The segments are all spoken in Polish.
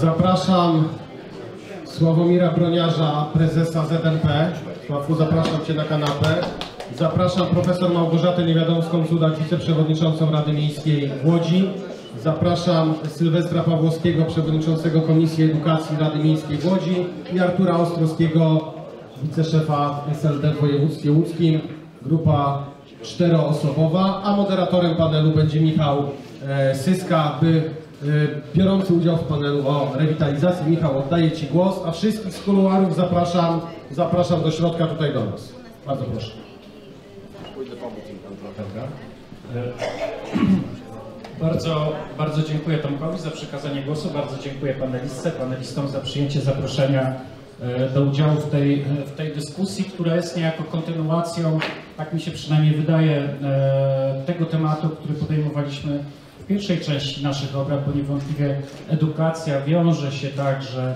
Zapraszam Sławomira Broniarza, prezesa ZNP. Sławku, zapraszam Cię na kanapę. Zapraszam profesor Małgorzatę Niewiadomską Cudak, wiceprzewodniczącą Rady Miejskiej w Łodzi. Zapraszam Sylwestra Pawłowskiego, przewodniczącego Komisji Edukacji Rady Miejskiej w Łodzi i Artura Ostrowskiego, wiceszefa SLD w województwie łódzkim. Grupa czteroosobowa, a moderatorem panelu będzie Michał e, Syska, by biorący udział w panelu o rewitalizacji. Michał, oddaję Ci głos, a wszystkich z kuluarów zapraszam, zapraszam do środka tutaj do nas. Bardzo proszę. Bardzo, bardzo dziękuję Tomkowi za przekazanie głosu, bardzo dziękuję panelistce, panelistom za przyjęcie zaproszenia e, do udziału w tej, w tej dyskusji, która jest niejako kontynuacją, tak mi się przynajmniej wydaje, e, tego tematu, który podejmowaliśmy pierwszej części naszych obrad, bo niewątpliwie edukacja wiąże się także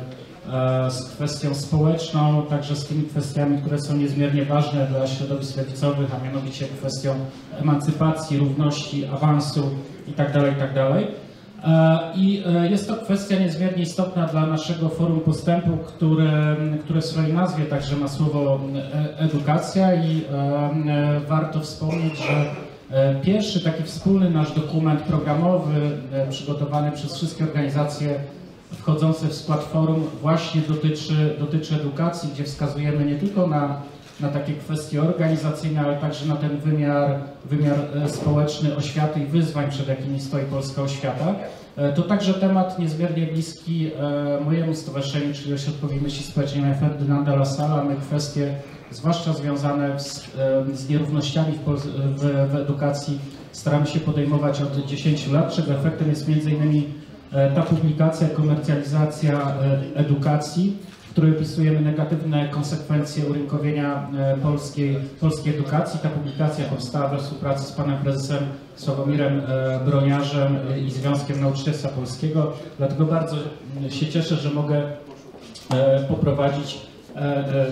e, z kwestią społeczną, także z tymi kwestiami, które są niezmiernie ważne dla środowisk lewicowych, a mianowicie kwestią emancypacji, równości, awansu itd. itd. E, I e, jest to kwestia niezmiernie istotna dla naszego Forum Postępu, które, które w swojej nazwie także ma słowo e, edukacja i e, warto wspomnieć, że e, pierwszy taki wspólny nasz dokument programowy e, przygotowany przez wszystkie organizacje wchodzące w skład forum właśnie dotyczy, dotyczy edukacji, gdzie wskazujemy nie tylko na, na takie kwestie organizacyjne, ale także na ten wymiar, wymiar e, społeczny oświaty i wyzwań, przed jakimi stoi polska oświata. E, To także temat niezmiernie bliski e, mojemu stowarzyszeniu, czyli Ośrodkowi Myśli Społecznej na Ferdynanda Lasala. My kwestie, zwłaszcza związane z, z nierównościami w, w, w edukacji, staramy się podejmować od 10 lat, czego efektem jest innymi E, ta publikacja, komercjalizacja e, edukacji, w której opisujemy negatywne konsekwencje urynkowienia e, polskiej, polskiej edukacji. Ta publikacja powstała we współpracy z panem prezesem Sławomirem Broniarzem i Związkiem Nauczycielstwa Polskiego. Dlatego bardzo się cieszę, że mogę poprowadzić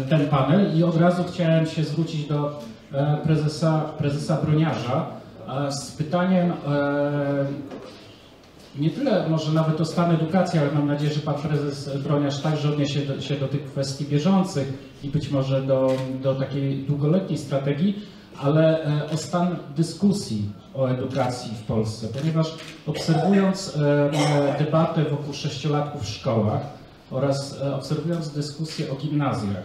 ten panel. I od razu chciałem się zwrócić do e, prezesa, prezesa Broniarza e, z pytaniem e, nie tyle może nawet o stan edukacji, ale mam nadzieję, że pan prezes Broniarz także odniesie do, się do tych kwestii bieżących i być może do, do takiej długoletniej strategii, ale e, o stan dyskusji o edukacji w Polsce, ponieważ obserwując e, e, debatę wokół sześciolatków w szkołach oraz e, obserwując dyskusję o gimnazjach,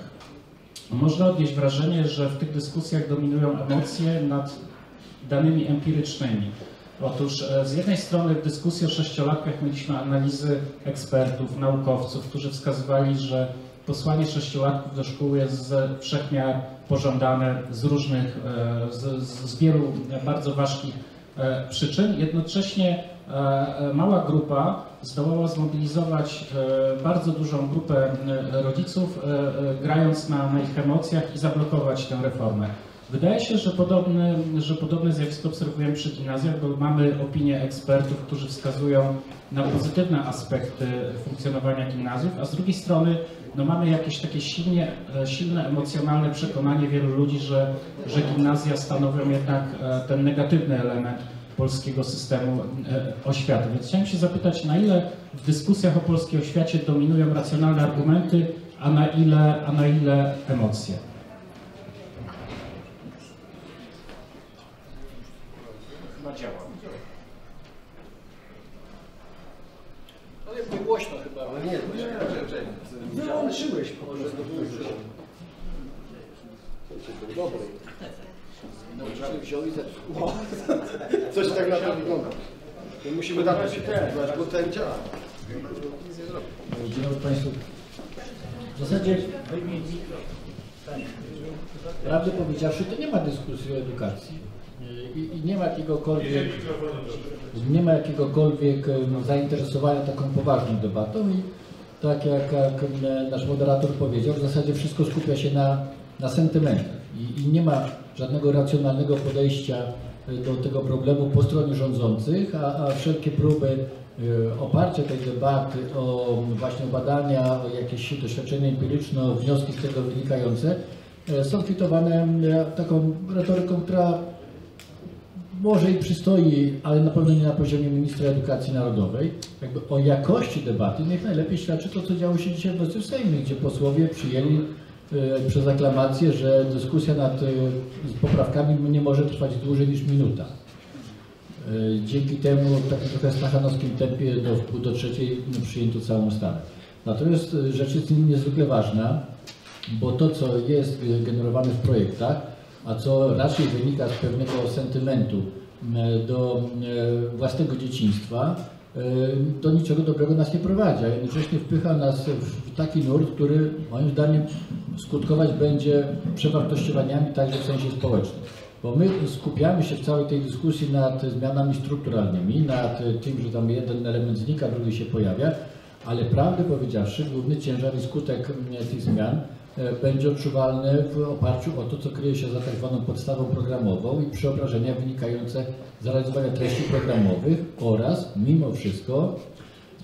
można odnieść wrażenie, że w tych dyskusjach dominują emocje nad danymi empirycznymi. Otóż e, z jednej strony w dyskusji o sześciolatkach mieliśmy analizy ekspertów, naukowców, którzy wskazywali, że posłanie sześciolatków do szkół jest z wszechmiar pożądane z różnych, e, z, z wielu bardzo ważkich przyczyn. Jednocześnie mała grupa zdołała zmobilizować e, bardzo dużą grupę e, rodziców, e, e, grając na, na ich emocjach i zablokować tę reformę. Wydaje się, że podobny, że podobne zjawisko obserwujemy przy gimnazjach, bo mamy opinie ekspertów, którzy wskazują na pozytywne aspekty funkcjonowania gimnazjów, a z drugiej strony no mamy jakieś takie silnie, e, silne emocjonalne przekonanie wielu ludzi, że, że gimnazja stanowią jednak e, ten negatywny element polskiego systemu e, oświaty. Więc chciałem się zapytać, na ile w dyskusjach o polskiej oświacie dominują racjonalne argumenty, a na ile, a na ile emocje? Chyba działa. Ale nie głośno chyba. Ale nie, to nie, Wyłączyłeś Dobry. Nauczyciel wziął i zepsuł. Coś tak na to wygląda. To musimy się bo ten działa. Dzień dobry Państwu. W zasadzie, prawdę powiedziawszy, to nie ma dyskusji o edukacji. I, i nie ma jakiegokolwiek, nie ma jakiegokolwiek no, zainteresowania taką poważną debatą i tak jak, jak nasz moderator powiedział, w zasadzie wszystko skupia się na, na sentymentach I, i nie ma żadnego racjonalnego podejścia e, do tego problemu po stronie rządzących, a, a wszelkie próby e, oparcia tej debaty o właśnie badania, o jakieś doświadczenia empiryczne, o wnioski z tego wynikające e, są kwitowane taką retoryką, która może i przystoi, ale na pewno nie na poziomie ministra edukacji narodowej. Jakby o jakości debaty niech najlepiej świadczy to, co działo się dzisiaj w nocy w Sejmie, gdzie posłowie przyjęli przez aklamację, że dyskusja nad e, poprawkami nie może trwać dłużej niż minuta. E, Dzięki temu w takim trochę stachanowskim tempie do wpół do trzeciej no, przyjęto całą ustawę. Natomiast e, rzecz jest niezwykle ważna, bo to, co jest e, generowane w projektach, a co raczej wynika z pewnego sentymentu e, do e, własnego dzieciństwa, do niczego dobrego nas nie prowadzi, a jednocześnie wpycha nas w taki nurt, który moim zdaniem skutkować będzie przewartościowaniami także w sensie społecznym. Bo my skupiamy się w całej tej dyskusji nad zmianami strukturalnymi, nad tym, że tam jeden element znika, drugi się pojawia, ale prawdę powiedziawszy, główny ciężar i skutek mm, tych zmian będzie odczuwalny w oparciu o to, co kryje się za tak zwaną podstawą programową i przeobrażenia wynikające z realizowania treści programowych oraz, mimo wszystko,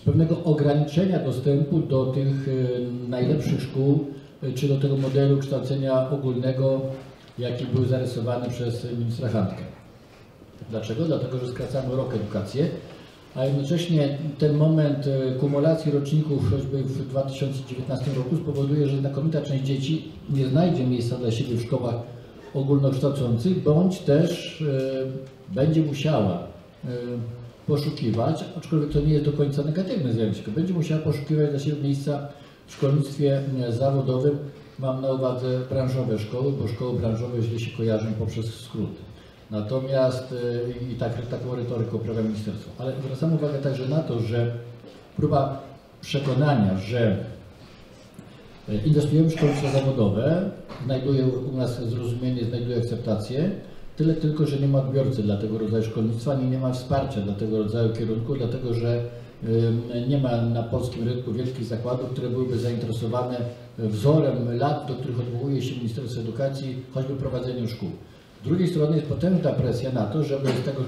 z pewnego ograniczenia dostępu do tych e, najlepszych szkół, e, czy do tego modelu kształcenia ogólnego, jaki był zarysowany przez ministra Handkę. Dlaczego? Dlatego, że skracamy rok edukację, a jednocześnie ten moment e, kumulacji roczników choćby w 2019 roku spowoduje, że znakomita część dzieci nie znajdzie miejsca dla siebie w szkołach ogólnokształcących, bądź też e, będzie musiała e, poszukiwać, aczkolwiek to nie jest do końca negatywne zjawisko, będzie musiała poszukiwać dla siebie miejsca w szkolnictwie zawodowym. Mam na uwadze branżowe szkoły, bo szkoły branżowe źle się kojarzą poprzez skrót. Natomiast y, i tak, taką retorykę uprawia ministerstwo. Ale zwracam uwagę także na to, że próba przekonania, że y, inwestujemy w szkolnictwo zawodowe, znajduje u nas zrozumienie, znajduje akceptację, tyle tylko, że nie ma odbiorcy dla tego rodzaju szkolnictwa, nie, nie ma wsparcia dla tego rodzaju kierunku, dlatego że nie ma na polskim rynku wielkich zakładów, które byłyby zainteresowane wzorem lat, do których odwołuje się Ministerstwo Edukacji, choćby prowadzeniem szkół. Z drugiej strony jest potężna presja na to, żeby z tego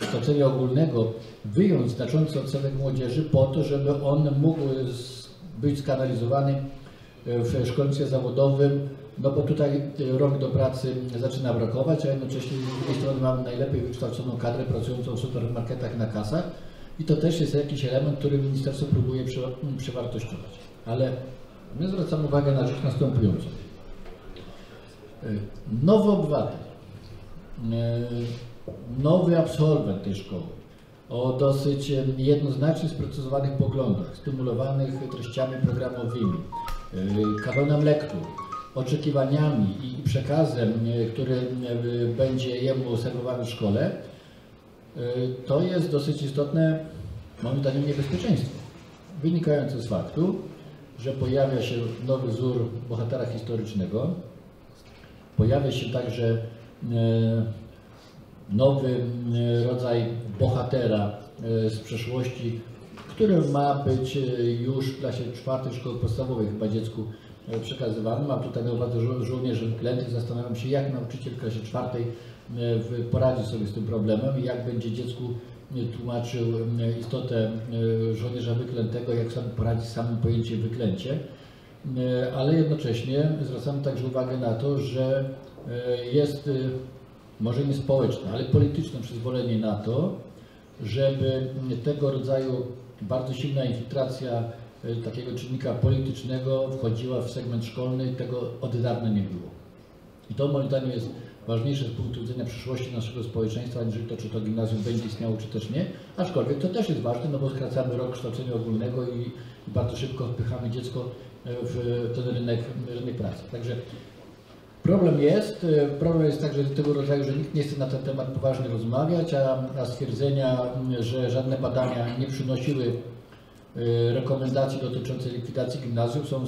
kształcenia ogólnego wyjąć znaczący odsetek młodzieży po to, żeby on mógł być skanalizowany w szkolnictwie zawodowym, no bo tutaj rok do pracy zaczyna brakować, a jednocześnie z drugiej strony mamy najlepiej wykształconą kadrę pracującą w supermarketach na kasach i to też jest jakiś element, który ministerstwo próbuje prze- przewartościować. Ale my zwracamy uwagę na rzecz następującą. Nowy obywatel, e, nowy absolwent tej szkoły. O dosyć e, jednoznacznie sprecyzowanych poglądach, stymulowanych treściami programowymi, e, kanonem lektur, oczekiwaniami i przekazem, e, który e, będzie jemu serwowany w szkole, e, to jest dosyć istotne, moim zdaniem, niebezpieczeństwo, wynikające z faktu, że pojawia się nowy wzór bohatera historycznego, Pojawia się także e, nowy e, rodzaj bohatera e, z przeszłości, który ma być e, już w klasie czwartej szkoły podstawowej chyba dziecku e, przekazywany. Mam tutaj na uwadze żo- żołnierzy wyklętych. Zastanawiam się, jak nauczyciel w klasie czwartej e, poradzi sobie z tym problemem i jak będzie dziecku e, tłumaczył e, istotę e, żołnierza wyklętego, jak sobie poradzi z samym pojęciem wyklęcie. E, ale jednocześnie zwracamy także uwagę na to, że e, jest e, może nie społeczne, ale polityczne przyzwolenie na to, żeby tego rodzaju bardzo silna infiltracja e, takiego czynnika politycznego wchodziła w segment szkolny, tego od dawna nie było. I to moim zdaniem jest ważniejsze z punktu widzenia przyszłości naszego społeczeństwa, aniżeli to, czy to gimnazjum będzie istniało, czy też nie. Aczkolwiek to też jest ważne, no bo skracamy rok kształcenia ogólnego i, bardzo szybko wpychamy dziecko e, w ten rynek, rynek pracy. Także problem jest. e, Problem jest także tego rodzaju, że nikt nie chce na ten temat poważnie rozmawiać, a, a stwierdzenia, m, że żadne badania nie przynosiły e, rekomendacji dotyczącej likwidacji gimnazjów są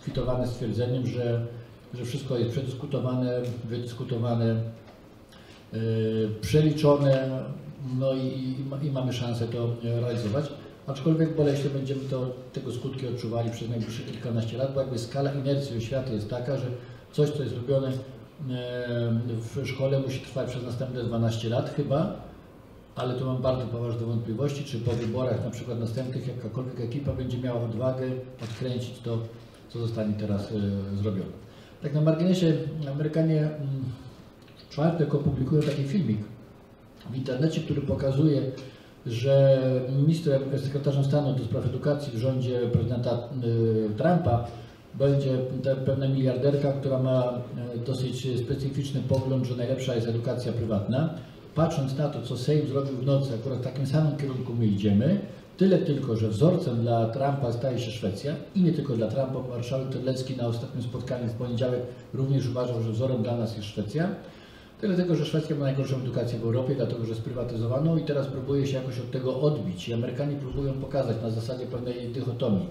skwitowane stwierdzeniem, że, że wszystko jest przedyskutowane, wydyskutowane, e, przeliczone, no i, i, i mamy szansę to realizować. Aczkolwiek boleśnie będziemy to, tego skutki odczuwali przez najbliższe kilkanaście lat, bo jakby skala inercji oświaty jest taka, że coś, co jest robione e, w szkole musi trwać przez następne 12 lat chyba, ale tu mam bardzo poważne wątpliwości, czy po wyborach na przykład następnych jakakolwiek ekipa będzie miała odwagę odkręcić to, co zostanie teraz e, zrobione. Tak na marginesie, Amerykanie mm, w czwartek opublikują taki filmik w internecie, który pokazuje, że ministrem, sekretarzem stanu do spraw edukacji w rządzie prezydenta y, Trumpa będzie pewna miliarderka, która ma y, dosyć specyficzny pogląd, że najlepsza jest edukacja prywatna. Patrząc na to, co Sejm zrobił w nocy, akurat w takim samym kierunku my idziemy, tyle tylko, że wzorcem dla Trumpa staje się Szwecja i nie tylko dla Trumpa, bo marszałek Terlecki na ostatnim spotkaniu w poniedziałek również uważał, że wzorem dla nas jest Szwecja. Tyle tego, że Szwecja ma najgorszą edukację w Europie, dlatego że sprywatyzowano i teraz próbuje się jakoś od tego odbić. I Amerykanie próbują pokazać na zasadzie pewnej dychotomii.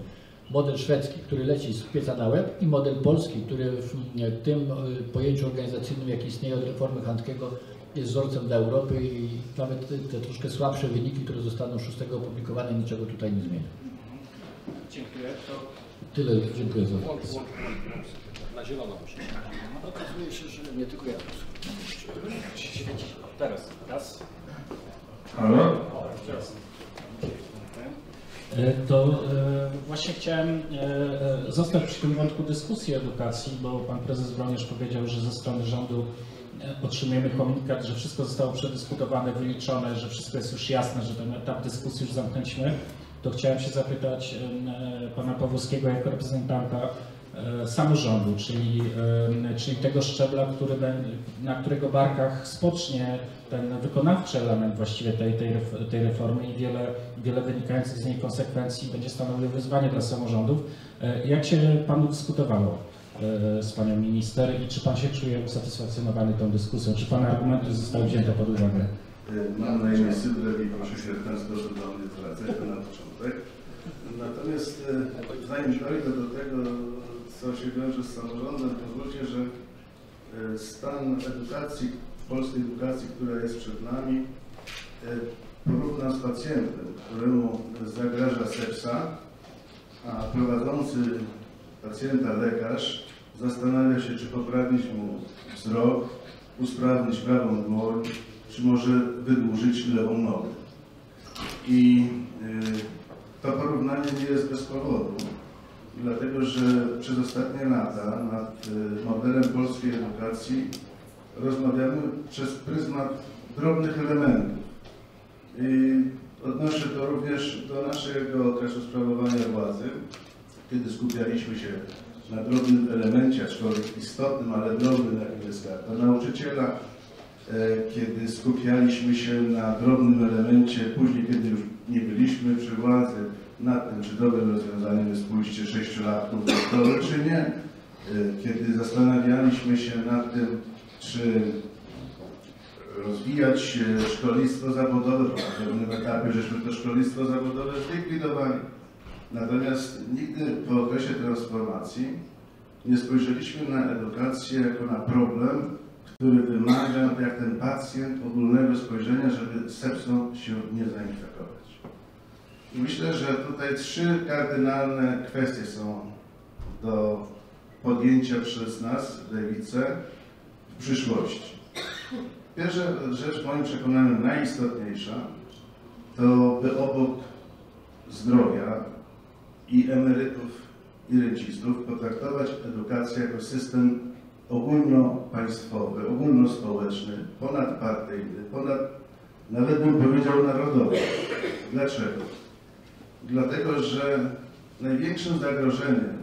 Model szwedzki, który leci z pieca na łeb i model polski, który w tym y, pojęciu organizacyjnym, jaki istnieje od reformy Handkiego, jest wzorcem dla Europy i nawet te, te troszkę słabsze wyniki, które zostaną 6 opublikowane, niczego tutaj nie zmienią. Dziękuję. To Tyle, dziękuję za uwagę. Na zielono proszę. Okazuje się, że nie tylko ja. teraz. Raz. Halo? Teraz. E, To e, właśnie chciałem e, zostać przy tym wątku dyskusji edukacji, bo pan prezes Broniarz powiedział, że ze strony rządu otrzymujemy komunikat, że wszystko zostało przedyskutowane, wyliczone, że wszystko jest już jasne, że ten etap dyskusji już zamknęliśmy. To chciałem się zapytać pana Pawłowskiego jako reprezentanta samorządu, czyli, em, czyli tego szczebla, który, na którego barkach spocznie ten wykonawczy element właściwie tej, tej, tej reformy i wiele, wiele wynikających z niej konsekwencji będzie stanowiło wyzwanie dla samorządów. E, Jak się Panu dyskutowało e, z Panią Minister i czy Pan się czuje usatysfakcjonowany tą dyskusją? Czy Pana argumenty zostały wzięte pod uwagę? Mam na imię Sylwek i proszę się w ten sposób do mnie zwracać, to na początek. Natomiast e, zanim dojdę do tego, co się wiąże z samorządem, pozwólcie, że e, stan edukacji, polskiej edukacji, która jest przed nami, e, porównam z pacjentem, któremu zagraża sepsa, a prowadzący pacjenta lekarz zastanawia się, czy poprawić mu wzrok, usprawnić prawą dłoń, czy może wydłużyć lewą nogę. I y, to porównanie nie jest bez powodu, dlatego że przez ostatnie lata nad y, modelem polskiej edukacji rozmawiamy przez pryzmat drobnych elementów. I odnoszę to również do naszego okresu sprawowania władzy, kiedy skupialiśmy się na drobnym elemencie, aczkolwiek istotnym, ale drobnym, jakim jest karta nauczyciela, e, kiedy skupialiśmy się na drobnym elemencie, później, kiedy już nie byliśmy przy władzy, nad tym, czy dobrym rozwiązaniem jest pójście sześciolatków do szkoły, czy nie, E, kiedy zastanawialiśmy się nad tym, czy rozwijać szkolnictwo zawodowe, bo na pewnym etapie żeśmy to szkolnictwo zawodowe zlikwidowali. Natomiast nigdy po okresie transformacji nie spojrzeliśmy na edukację jako na problem, który wymaga, jak ten pacjent, ogólnego spojrzenia, żeby sepsą się nie zainfekować. I myślę, że tutaj trzy kardynalne kwestie są do podjęcia przez nas, lewicę, w przyszłości. Pierwsza rzecz, moim przekonaniu najistotniejsza, to by obok zdrowia i emerytów i rencistów potraktować edukację jako system ogólnopaństwowy, ogólnospołeczny, ponadpartyjny, ponad, nawet bym powiedział narodowy. Dlaczego? Dlatego, że największym zagrożeniem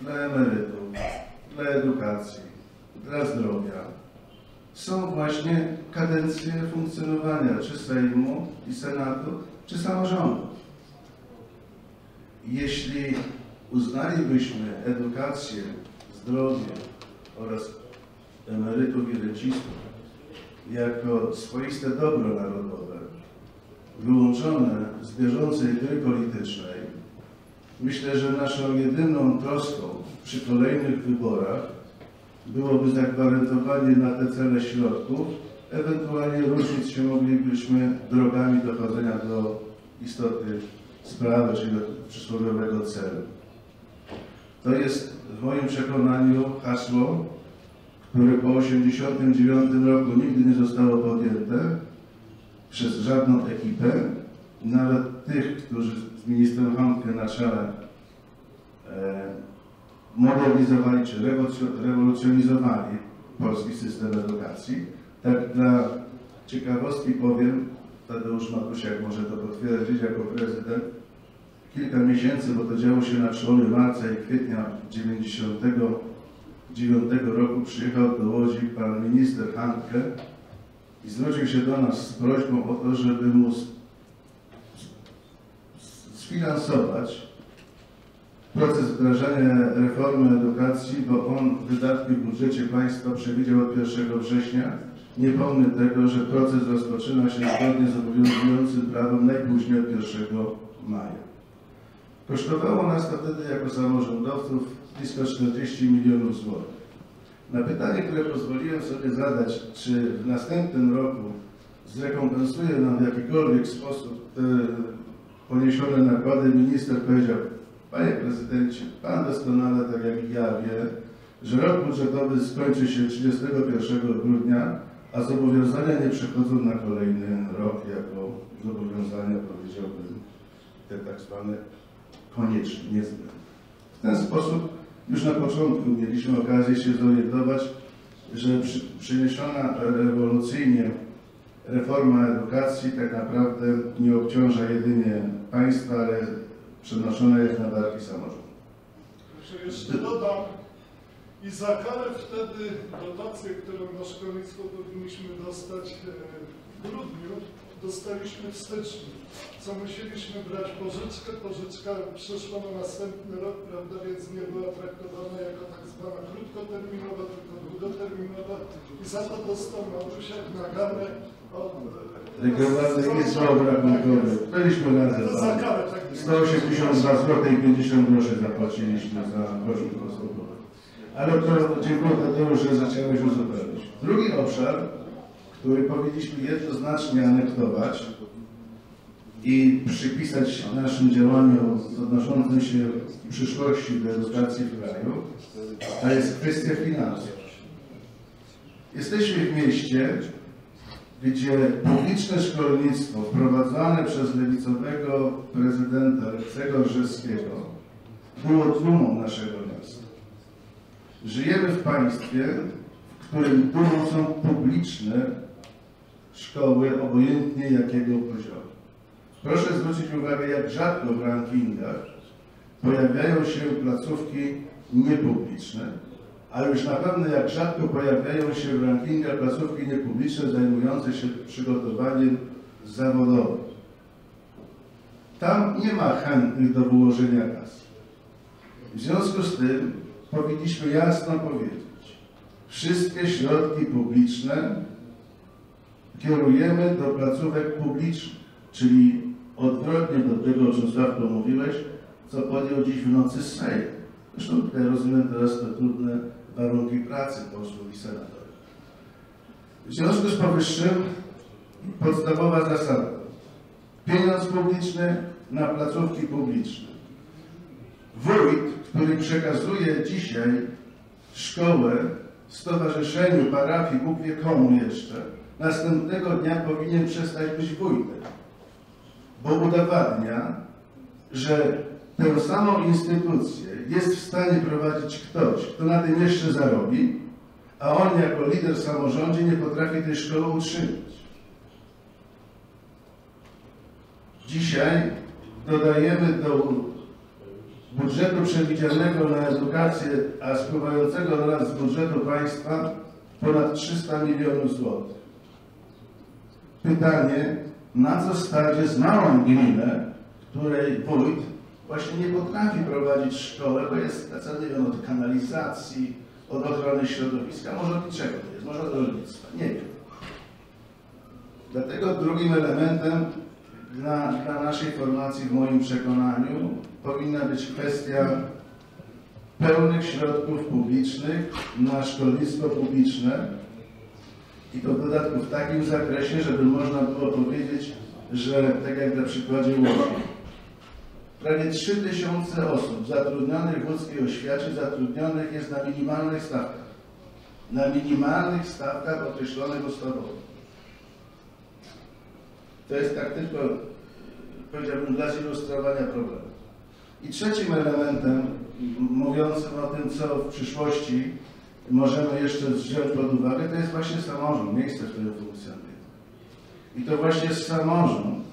dla emerytów, dla edukacji, dla zdrowia są właśnie kadencje funkcjonowania czy Sejmu i Senatu, czy samorządu. Jeśli uznalibyśmy edukację, zdrowie oraz emerytów i rencistów jako swoiste dobro narodowe, wyłączone z bieżącej gry politycznej, myślę, że naszą jedyną troską przy kolejnych wyborach byłoby zagwarantowanie na te cele środków, ewentualnie różnić się moglibyśmy drogami dochodzenia do istoty sprawy, czyli do przysłowiowego celu. To jest w moim przekonaniu hasło, które po 1989 roku nigdy nie zostało podjęte przez żadną ekipę, nawet tych, którzy z ministrem Hankę na czele e, modernizowali czy rewolucjo- rewolucjonizowali polski system edukacji, tak dla ciekawostki powiem, Tadeusz Matusiak może to potwierdzić jako prezydent, kilka miesięcy, bo to działo się na przełomie marca i kwietnia 99 roku, przyjechał do Łodzi pan minister Handke i zwrócił się do nas z prośbą o to, żeby mu sfinansować proces wdrażania reformy edukacji, bo on wydatki w budżecie państwa przewidział od 1 września, nie pomny tego, że proces rozpoczyna się zgodnie z obowiązującym prawem najpóźniej od 1 maja. Kosztowało nas to wtedy jako samorządowców blisko 40 milionów złotych. Na pytanie, które pozwoliłem sobie zadać, czy w następnym roku zrekompensuje nam w jakikolwiek sposób te poniesione nakłady, minister powiedział, Panie prezydencie, pan doskonale, tak jak ja, wie, że rok budżetowy skończy się 31 grudnia, a zobowiązania nie przechodzą na kolejny rok jako zobowiązania, powiedziałbym, te tak zwane konieczne, niezbędne. W ten sposób już na początku mieliśmy okazję się zorientować, że przy, przyniesiona rewolucyjnie reforma edukacji tak naprawdę nie obciąża jedynie państwa, ale przenoszona jest na barki samorządu. Jeszcze dodam i za karę wtedy dotację, którą na szkolnictwo powinniśmy dostać e, w grudniu, dostaliśmy w styczniu. Co musieliśmy brać pożyczkę, pożyczka przyszła na następny rok, prawda, więc nie była traktowana jako tak zwana krótkoterminowa, tylko długoterminowa i za to dostał Małgosia naganę od Regionalny Izba Obrachunkowy. Byliśmy razem. Za karę, tak 182 zł i 50 groszy zapłaciliśmy za koszty postępowania. Ale to dziękuję Tadeusz, że zacząłeś uzupełnić. Drugi obszar, który powinniśmy jednoznacznie anektować i przypisać naszym działaniom odnoszącym się w przyszłości do edukacji w kraju, to jest kwestia finansów. Jesteśmy w mieście, gdzie publiczne szkolnictwo wprowadzane przez lewicowego prezydenta Lecego Orzeskiego było dumą naszego miasta. Żyjemy w państwie, w którym dumą są publiczne szkoły, obojętnie jakiego poziomu. Proszę zwrócić uwagę, jak rzadko w rankingach pojawiają się placówki niepubliczne, ale już na pewno jak rzadko pojawiają się w rankingach placówki niepubliczne zajmujące się przygotowaniem zawodowym. Tam nie ma chętnych do wyłożenia kasy. W związku z tym powinniśmy jasno powiedzieć, wszystkie środki publiczne kierujemy do placówek publicznych, czyli odwrotnie do tego, o czym Sławko mówiłeś, co podjął dziś w nocy Sejm. Zresztą tutaj rozumiem teraz te trudne warunki pracy posłów i senatorów. W związku z powyższym podstawowa zasada. Pieniądz publiczny na placówki publiczne. Wójt, który przekazuje dzisiaj szkołę stowarzyszeniu, parafii, Bóg wie komu jeszcze, następnego dnia powinien przestać być wójtem, bo udowadnia, że tę samą instytucję jest w stanie prowadzić ktoś, kto na tym jeszcze zarobi, a on jako lider w samorządzie nie potrafi tej szkoły utrzymać. Dzisiaj dodajemy do budżetu przewidzianego na edukację, a spływającego do nas z budżetu państwa ponad 300 milionów złotych. Pytanie, na co stać z małą gminę, której wójt właśnie nie potrafi prowadzić szkoły, bo jest specjalny od kanalizacji, od ochrony środowiska, może od niczego nie jest, może od rolnictwa, nie wiem. Dlatego drugim elementem dla, dla naszej formacji, w moim przekonaniu, powinna być kwestia pełnych środków publicznych na szkolnictwo publiczne i to w dodatku w takim zakresie, żeby można było powiedzieć, że tak jak na przykładzie Łodzi, prawie 3000 osób zatrudnionych w łódzkiej oświacie zatrudnionych jest na minimalnych stawkach. Na minimalnych stawkach określonych ustawowo. To jest tak tylko, powiedziałbym, dla zilustrowania problemu. I trzecim elementem mówiącym o tym, co w przyszłości możemy jeszcze wziąć pod uwagę, to jest właśnie samorząd, miejsce, w którym funkcjonuje. I to właśnie samorząd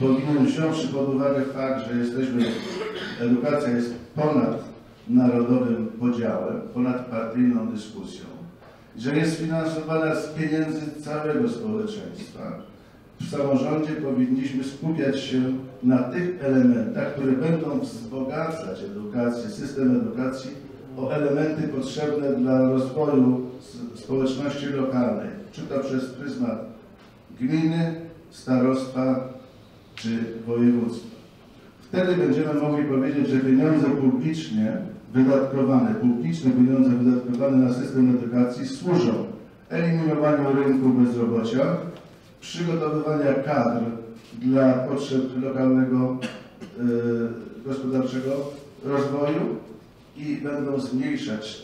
powinien wziąć pod uwagę fakt, że jesteśmy, edukacja jest ponad narodowym podziałem, ponad partyjną dyskusją, że jest finansowana z pieniędzy całego społeczeństwa. W samorządzie powinniśmy skupiać się na tych elementach, które będą wzbogacać edukację, system edukacji o elementy potrzebne dla rozwoju społeczności lokalnej, czy to przez pryzmat gminy, starostwa czy województwa. Wtedy będziemy mogli powiedzieć, że pieniądze publicznie wydatkowane, publiczne pieniądze wydatkowane na system edukacji służą eliminowaniu rynku bezrobocia, przygotowywania kadr dla potrzeb lokalnego e, gospodarczego rozwoju i będą zmniejszać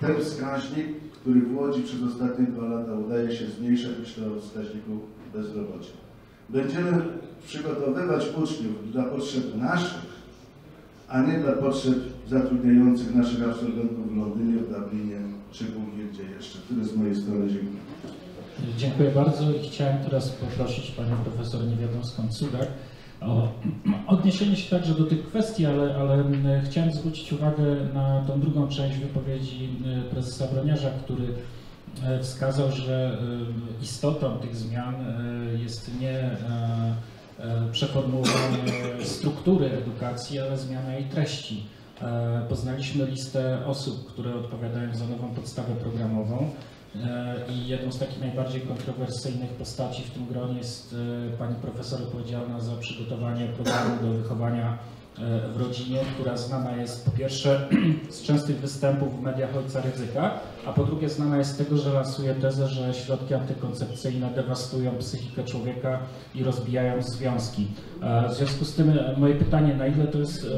ten wskaźnik, który w Łodzi przez ostatnie dwa lata udaje się zmniejszać, myślę o wskaźniku bezrobocia. Będziemy przygotowywać uczniów dla potrzeb naszych, a nie dla potrzeb zatrudniających naszych absolwentów w Londynie, w Dublinie czy Bóg wie gdzie jeszcze. Tyle z mojej strony. Dziękuję. Dziękuję bardzo i chciałem teraz poprosić Panią Profesor Niewiadomską-Cudak o odniesienie się także do tych kwestii, ale, ale chciałem zwrócić uwagę na tą drugą część wypowiedzi prezesa Broniarza, który e, wskazał, że e, istotą tych zmian e, jest nie przeformułowanie struktury edukacji, ale zmiana jej treści. Poznaliśmy listę osób, które odpowiadają za nową podstawę programową. E, I jedną z takich najbardziej kontrowersyjnych postaci w tym gronie jest e, pani profesor odpowiedzialna za przygotowanie programu do wychowania w rodzinie, która znana jest po pierwsze z częstych występów w mediach ojca ryzyka, a po drugie znana jest z tego, że lansuje tezę, że środki antykoncepcyjne dewastują psychikę człowieka i rozbijają związki. E, W związku z tym e, moje pytanie, na ile to jest e,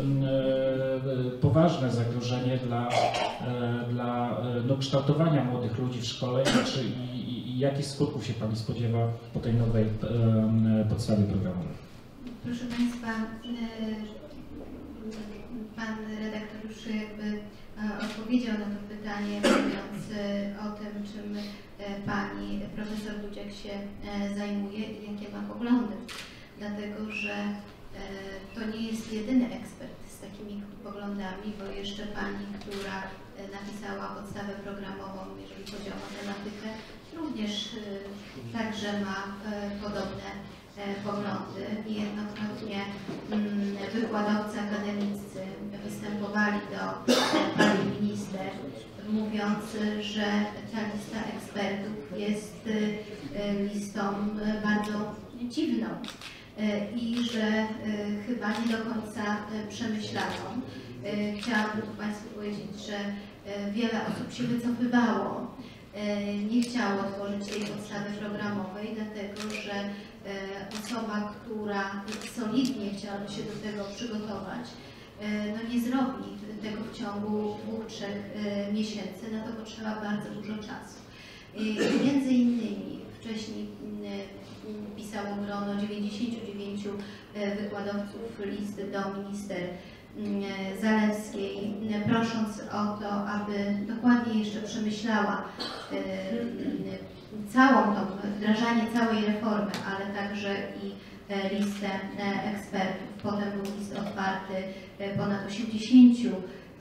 poważne zagrożenie dla, e, dla e, no, kształtowania młodych ludzi w szkole czy, i, i- jakich skutków się Pani spodziewa po tej nowej podstawie programowej? Proszę Państwa, e, Pan redaktor już jakby e, odpowiedział na to pytanie, mówiąc e, o tym, czym e, Pani profesor Dudziak się zajmuje i jakie ma poglądy. Dlatego, że to nie jest jedyny ekspert z takimi poglądami, bo jeszcze Pani, która napisała podstawę programową, jeżeli chodzi o matematykę, również także ma podobne poglądy. Niejednokrotnie mm, wykładowcy akademiccy występowali do e, pani minister, mówiąc, że ta lista ekspertów jest e, listą e, bardzo dziwną e, i że e, chyba nie do końca e, przemyślaną. E, Chciałabym tu Państwu powiedzieć, że e, wiele osób się wycofywało e, nie chciało tworzyć tej podstawy programowej, dlatego że e, osoba, która solidnie chciałaby się do tego przygotować, e, no nie zrobi tego w ciągu dwóch, trzech e, miesięcy, na to potrzeba bardzo dużo czasu. Między innymi wcześniej mm, pisało grono 99 e, wykładowców listy do minister mm, Zalewskiej, prosząc o to, aby dokładnie jeszcze przemyślała e, całą tą, wdrażanie całej reformy, ale także i e, listę e, ekspertów. Potem był list otwarty e, ponad 80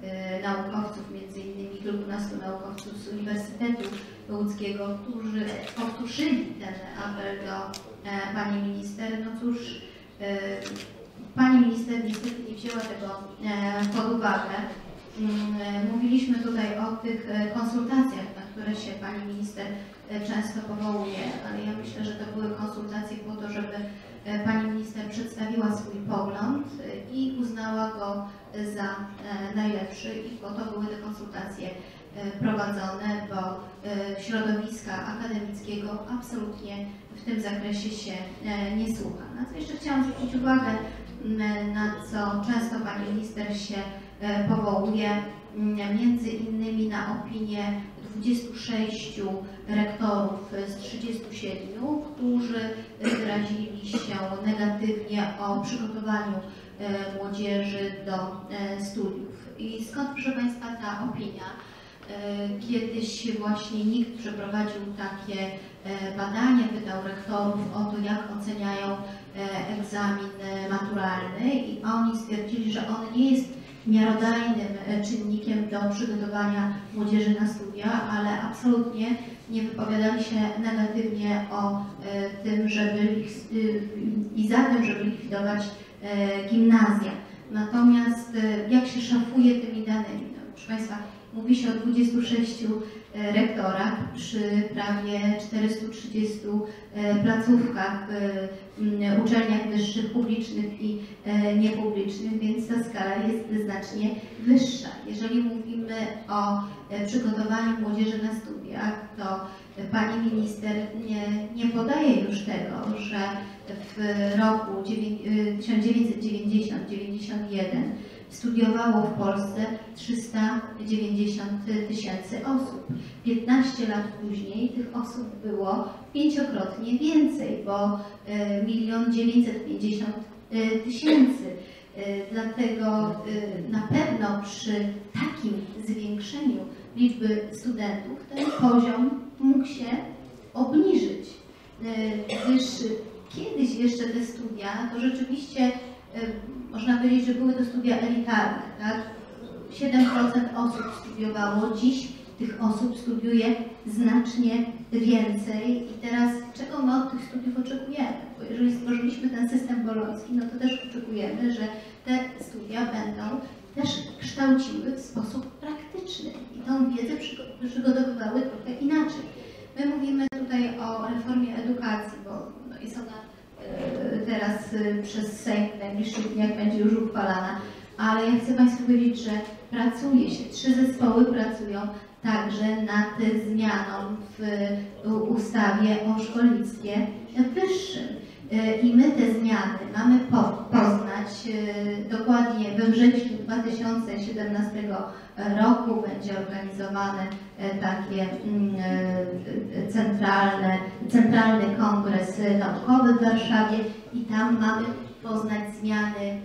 e, naukowców, między innymi kilkunastu naukowców z Uniwersytetu Łódzkiego, którzy powtórzyli ten apel do pani minister. No cóż, pani minister niestety nie wzięła tego pod uwagę. Mm, Mówiliśmy tutaj o tych konsultacjach, na które się pani minister często powołuje, ale ja myślę, że to były konsultacje po to, żeby e, pani minister przedstawiła swój pogląd e, i uznała go za e, najlepszy i po to były te konsultacje e, prowadzone, bo e, środowiska akademickiego absolutnie w tym zakresie się e, nie słucha. Na co jeszcze chciałam zwrócić uwagę, na co często pani minister się e, powołuje, między innymi na opinię 26 rektorów z 37, którzy wyrazili się negatywnie o przygotowaniu e, młodzieży do e, studiów. I skąd, proszę Państwa, ta opinia? Kiedyś właśnie NIK przeprowadził takie e, badanie, pytał rektorów o to, jak oceniają e, egzamin e, maturalny i oni stwierdzili, że on nie jest miarodajnym e, czynnikiem do przygotowania młodzieży na studia, ale absolutnie nie wypowiadali się negatywnie o e, tym, żeby i za tym, żeby likwidować e, gimnazja. Natomiast jak się szafuje tymi danymi? No, proszę Państwa, mówi się o 26 e, rektorach przy prawie 430 e, placówkach, e, uczelniach wyższych, publicznych i niepublicznych, więc ta skala jest znacznie wyższa. Jeżeli mówimy o przygotowaniu młodzieży na studiach, to pani minister nie, nie podaje już tego, że w roku dziewię- y, 1990-91 studiowało w Polsce 390 tysięcy osób. 15 lat później tych osób było pięciokrotnie więcej, bo y, milion 950 y, tysięcy. Y, Dlatego na pewno przy takim zwiększeniu liczby studentów ten poziom mógł się obniżyć, gdyż kiedyś jeszcze te studia to rzeczywiście można powiedzieć, że były to studia elitarne, tak? 7% osób studiowało, dziś tych osób studiuje znacznie więcej i teraz czego my od tych studiów oczekujemy? Bo jeżeli stworzyliśmy ten system boloński, no to też oczekujemy, że te studia będą też kształciły w sposób praktyczny i tą wiedzę przygo- przygotowywały trochę inaczej. My mówimy tutaj o reformie edukacji, bo no, jest ona teraz e, przez Sejm w najbliższych dniach będzie już uchwalana, ale ja chcę Państwu powiedzieć, że pracuje się, trzy zespoły pracują także nad zmianą w ustawie o szkolnictwie wyższym. E, I my te zmiany mamy po, poznać e, dokładnie we wrześniu 2017 roku będzie organizowany e, takie mm, centralne, centralny kongres naukowy w Warszawie i tam mamy poznać zmiany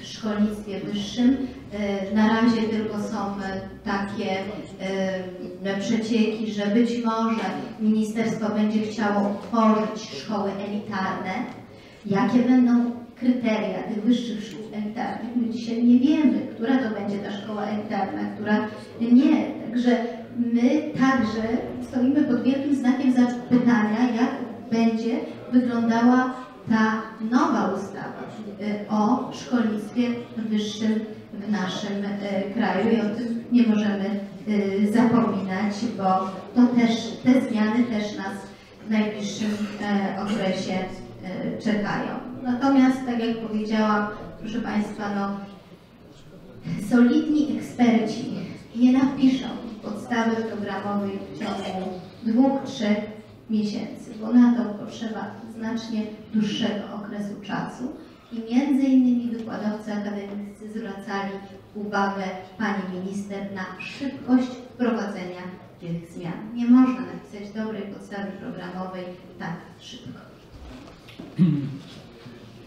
w szkolnictwie wyższym. E, Na razie tylko są e, takie e, przecieki, że być może ministerstwo będzie chciało utworzyć szkoły elitarne. Jakie będą kryteria tych wyższych szkół elitarnych? My dzisiaj nie wiemy, która to będzie ta szkoła elitarna, która nie. Także my także stoimy pod wielkim znakiem zapytania, jak będzie wyglądała ta nowa ustawa o szkolnictwie wyższym w naszym y, kraju i o tym nie możemy y, zapominać, bo to też, te zmiany też nas w najbliższym e, okresie e, czekają. Natomiast, tak jak powiedziałam, proszę Państwa, no, solidni eksperci nie napiszą podstawy programowej w ciągu dwóch, trzech miesięcy, bo na to potrzeba znacznie dłuższego okresu czasu i między innymi wykładowcy akademicy zwracali uwagę Pani Minister na szybkość wprowadzenia tych zmian. Nie można napisać dobrej podstawy programowej tak szybko.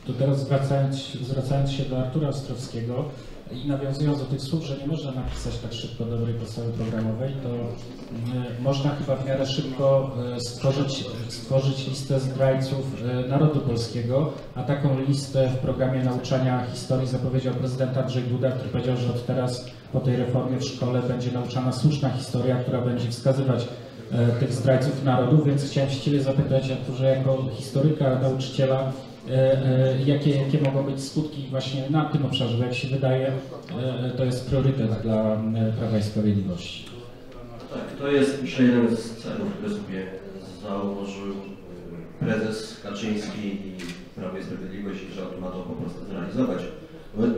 To teraz zwracając, zwracając się do Artura Ostrowskiego i nawiązując do tych słów, że nie można napisać tak szybko dobrej podstawy programowej, to y, można chyba w miarę szybko y, stworzyć, stworzyć listę zdrajców y, narodu polskiego, a taką listę w programie nauczania historii zapowiedział prezydent Andrzej Duda, który powiedział, że od teraz po tej reformie w szkole będzie nauczana słuszna historia, która będzie wskazywać e, tych zdrajców narodu, więc chciałem się Ciebie zapytać, Arturze, jako historyka, nauczyciela, e, e, jakie, jakie mogą być skutki właśnie na tym obszarze, bo jak się wydaje, e, to jest priorytet dla e, Prawa i Sprawiedliwości. Tak, to jest jeszcze jeden z celów, który sobie założył prezes Kaczyński i Prawo i Sprawiedliwość, i rząd ma to po prostu zrealizować.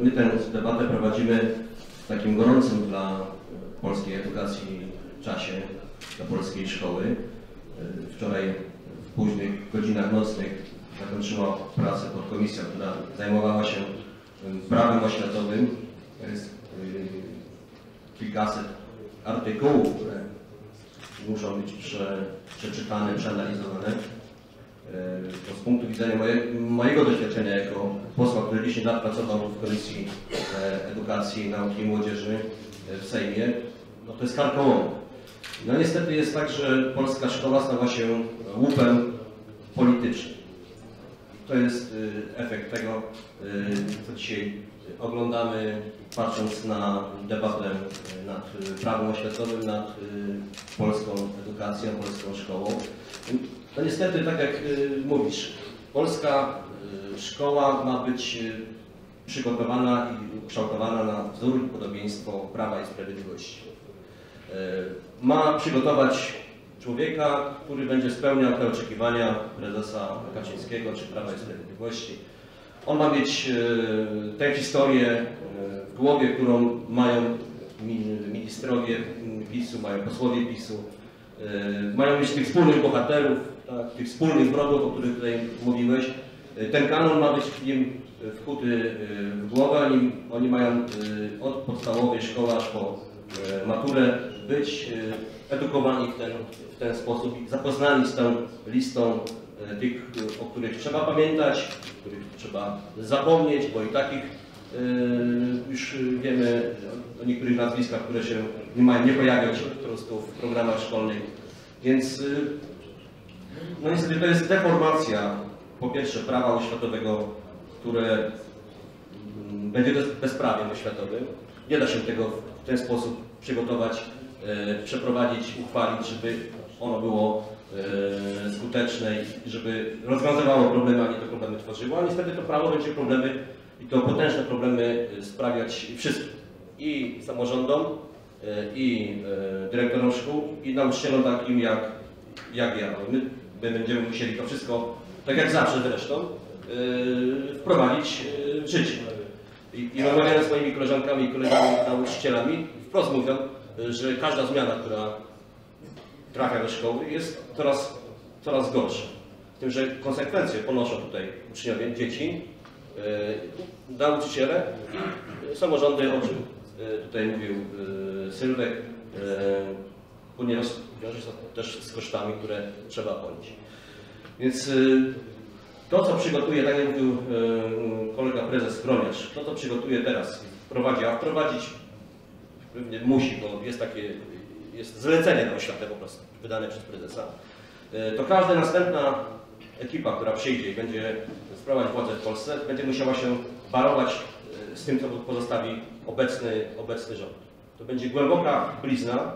My, tę debatę prowadzimy w takim gorącym dla polskiej edukacji czasie, dla polskiej szkoły. Wczoraj w późnych godzinach nocnych zakończyła pracę podkomisja, która zajmowała się prawem oświatowym. To jest kilkaset artykułów, które muszą być prze, przeczytane, przeanalizowane. E, To z punktu widzenia moje, mojego doświadczenia jako posła, który 10 lat pracował w Komisji e, Edukacji, Nauki i Młodzieży e, w Sejmie, no to jest karkołomne. No niestety jest tak, że polska szkoła stała się łupem politycznym. To jest y, efekt tego, y, co dzisiaj oglądamy, patrząc na debatę y, nad prawem oświatowym, nad polską edukacją, polską szkołą. No niestety, tak jak mówisz, polska szkoła ma być przygotowana i ukształtowana na wzór i podobieństwo Prawa i Sprawiedliwości. Ma przygotować człowieka, który będzie spełniał te oczekiwania prezesa Kaczyńskiego czy Prawa i Sprawiedliwości. On ma mieć e, tę historię e, w głowie, którą mają mi- ministrowie PiSu, mają posłowie PiSu. E, Mają mieć tych wspólnych bohaterów, tak, tych wspólnych wrogów, o których tutaj mówiłeś. Ten kanon ma być im wkuty e, w głowę. Oni, oni mają od podstawowej szkoły aż po maturę być edukowani w ten, w ten sposób zapoznani z tą listą e, tych, o których trzeba pamiętać, o których trzeba zapomnieć, bo i takich e, już wiemy o niektórych nazwiskach, które się nie mają nie pojawiać po prostu w programach szkolnych. Więc e, no niestety to jest deformacja po pierwsze prawa oświatowego, które mm, będzie bez- bezprawiem oświatowym. Nie da się tego w ten sposób przygotować, przeprowadzić, uchwalić, żeby ono było e, skuteczne i żeby rozwiązywało problemy, a nie te problemy tworzyło. A niestety to prawo będzie problemy i to potężne problemy e, sprawiać wszystkim. I samorządom, e, i e, dyrektorom szkół, i nauczycielom takim jak, jak ja. My, my będziemy musieli to wszystko, tak jak zawsze zresztą, e, wprowadzić e, w życie. I, i rozmawiając z moimi koleżankami i kolegami nauczycielami, wprost mówią, e, że każda zmiana, która trafia do szkoły jest coraz, coraz gorsza. Z tym, że konsekwencje ponoszą tutaj uczniowie, dzieci, e, nauczyciele i samorządy, o czym e, tutaj mówił e, Sylwek, ponieważ wiąże się też z kosztami, które trzeba ponieść. Więc to, co przygotuje, tak jak mówił kolega prezes Kroniarz, to, co przygotuje teraz, wprowadzi, a wprowadzić musi, bo jest takie, jest zlecenie na oświatę po prostu, wydane przez prezesa, e, to każda następna ekipa, która przyjdzie i będzie sprawować władzę w Polsce, będzie musiała się barować e, z tym, co pozostawi obecny, obecny rząd. To będzie głęboka blizna,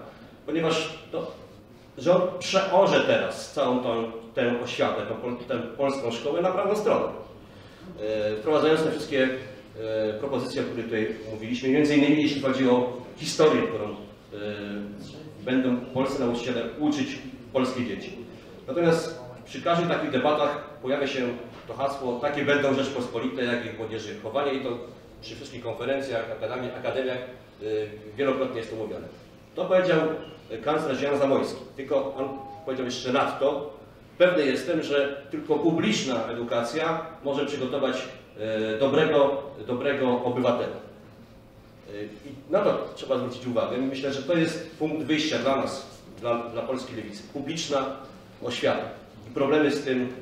ponieważ to rząd przeorze teraz całą tą, tę oświatę, tą, tę polską szkołę na prawą stronę. E, Wprowadzając te wszystkie e, propozycje, o których tutaj mówiliśmy, między innymi jeśli chodzi o historię, którą e, będą polscy nauczyciele uczyć polskie dzieci. Natomiast przy każdych takich debatach pojawia się to hasło, takie będą Rzeczpospolite, jak i młodzieży chowanie i to przy wszystkich konferencjach, akademiach e, wielokrotnie jest to mówione. To powiedział kanclerz Jan Zamojski, tylko on powiedział jeszcze nadto, pewny jestem, że tylko publiczna edukacja może przygotować dobrego, dobrego obywatela. E, I na to trzeba zwrócić uwagę. Myślę, że to jest punkt wyjścia dla nas, dla, dla polskiej lewicy. Publiczna oświata. I problemy z tym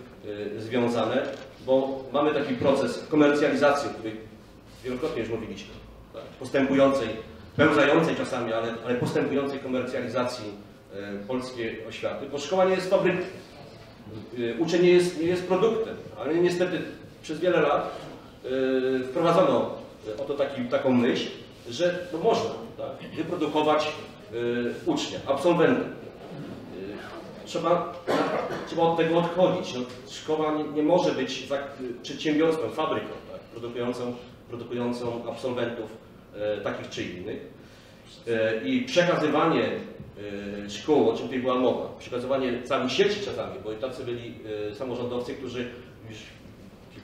e, związane, bo mamy taki proces komercjalizacji, o której wielokrotnie już mówiliśmy, tak, postępującej, pełzającej czasami, ale, ale postępującej komercjalizacji e, polskiej oświaty, bo szkoła nie jest fabryką. Uczeń nie jest, nie jest produktem, ale niestety przez wiele lat wprowadzono y, oto taki, taką myśl, że no można tak, wyprodukować y, ucznia, absolwenta. Trzeba, trzeba od tego odchodzić. No, szkoła nie, nie może być przedsiębiorstwem, fabryką tak, produkującą, produkującą absolwentów takich czy innych. I przekazywanie szkół, o czym tutaj była mowa, przekazywanie całej sieci czasami, bo i tacy byli samorządowcy, którzy już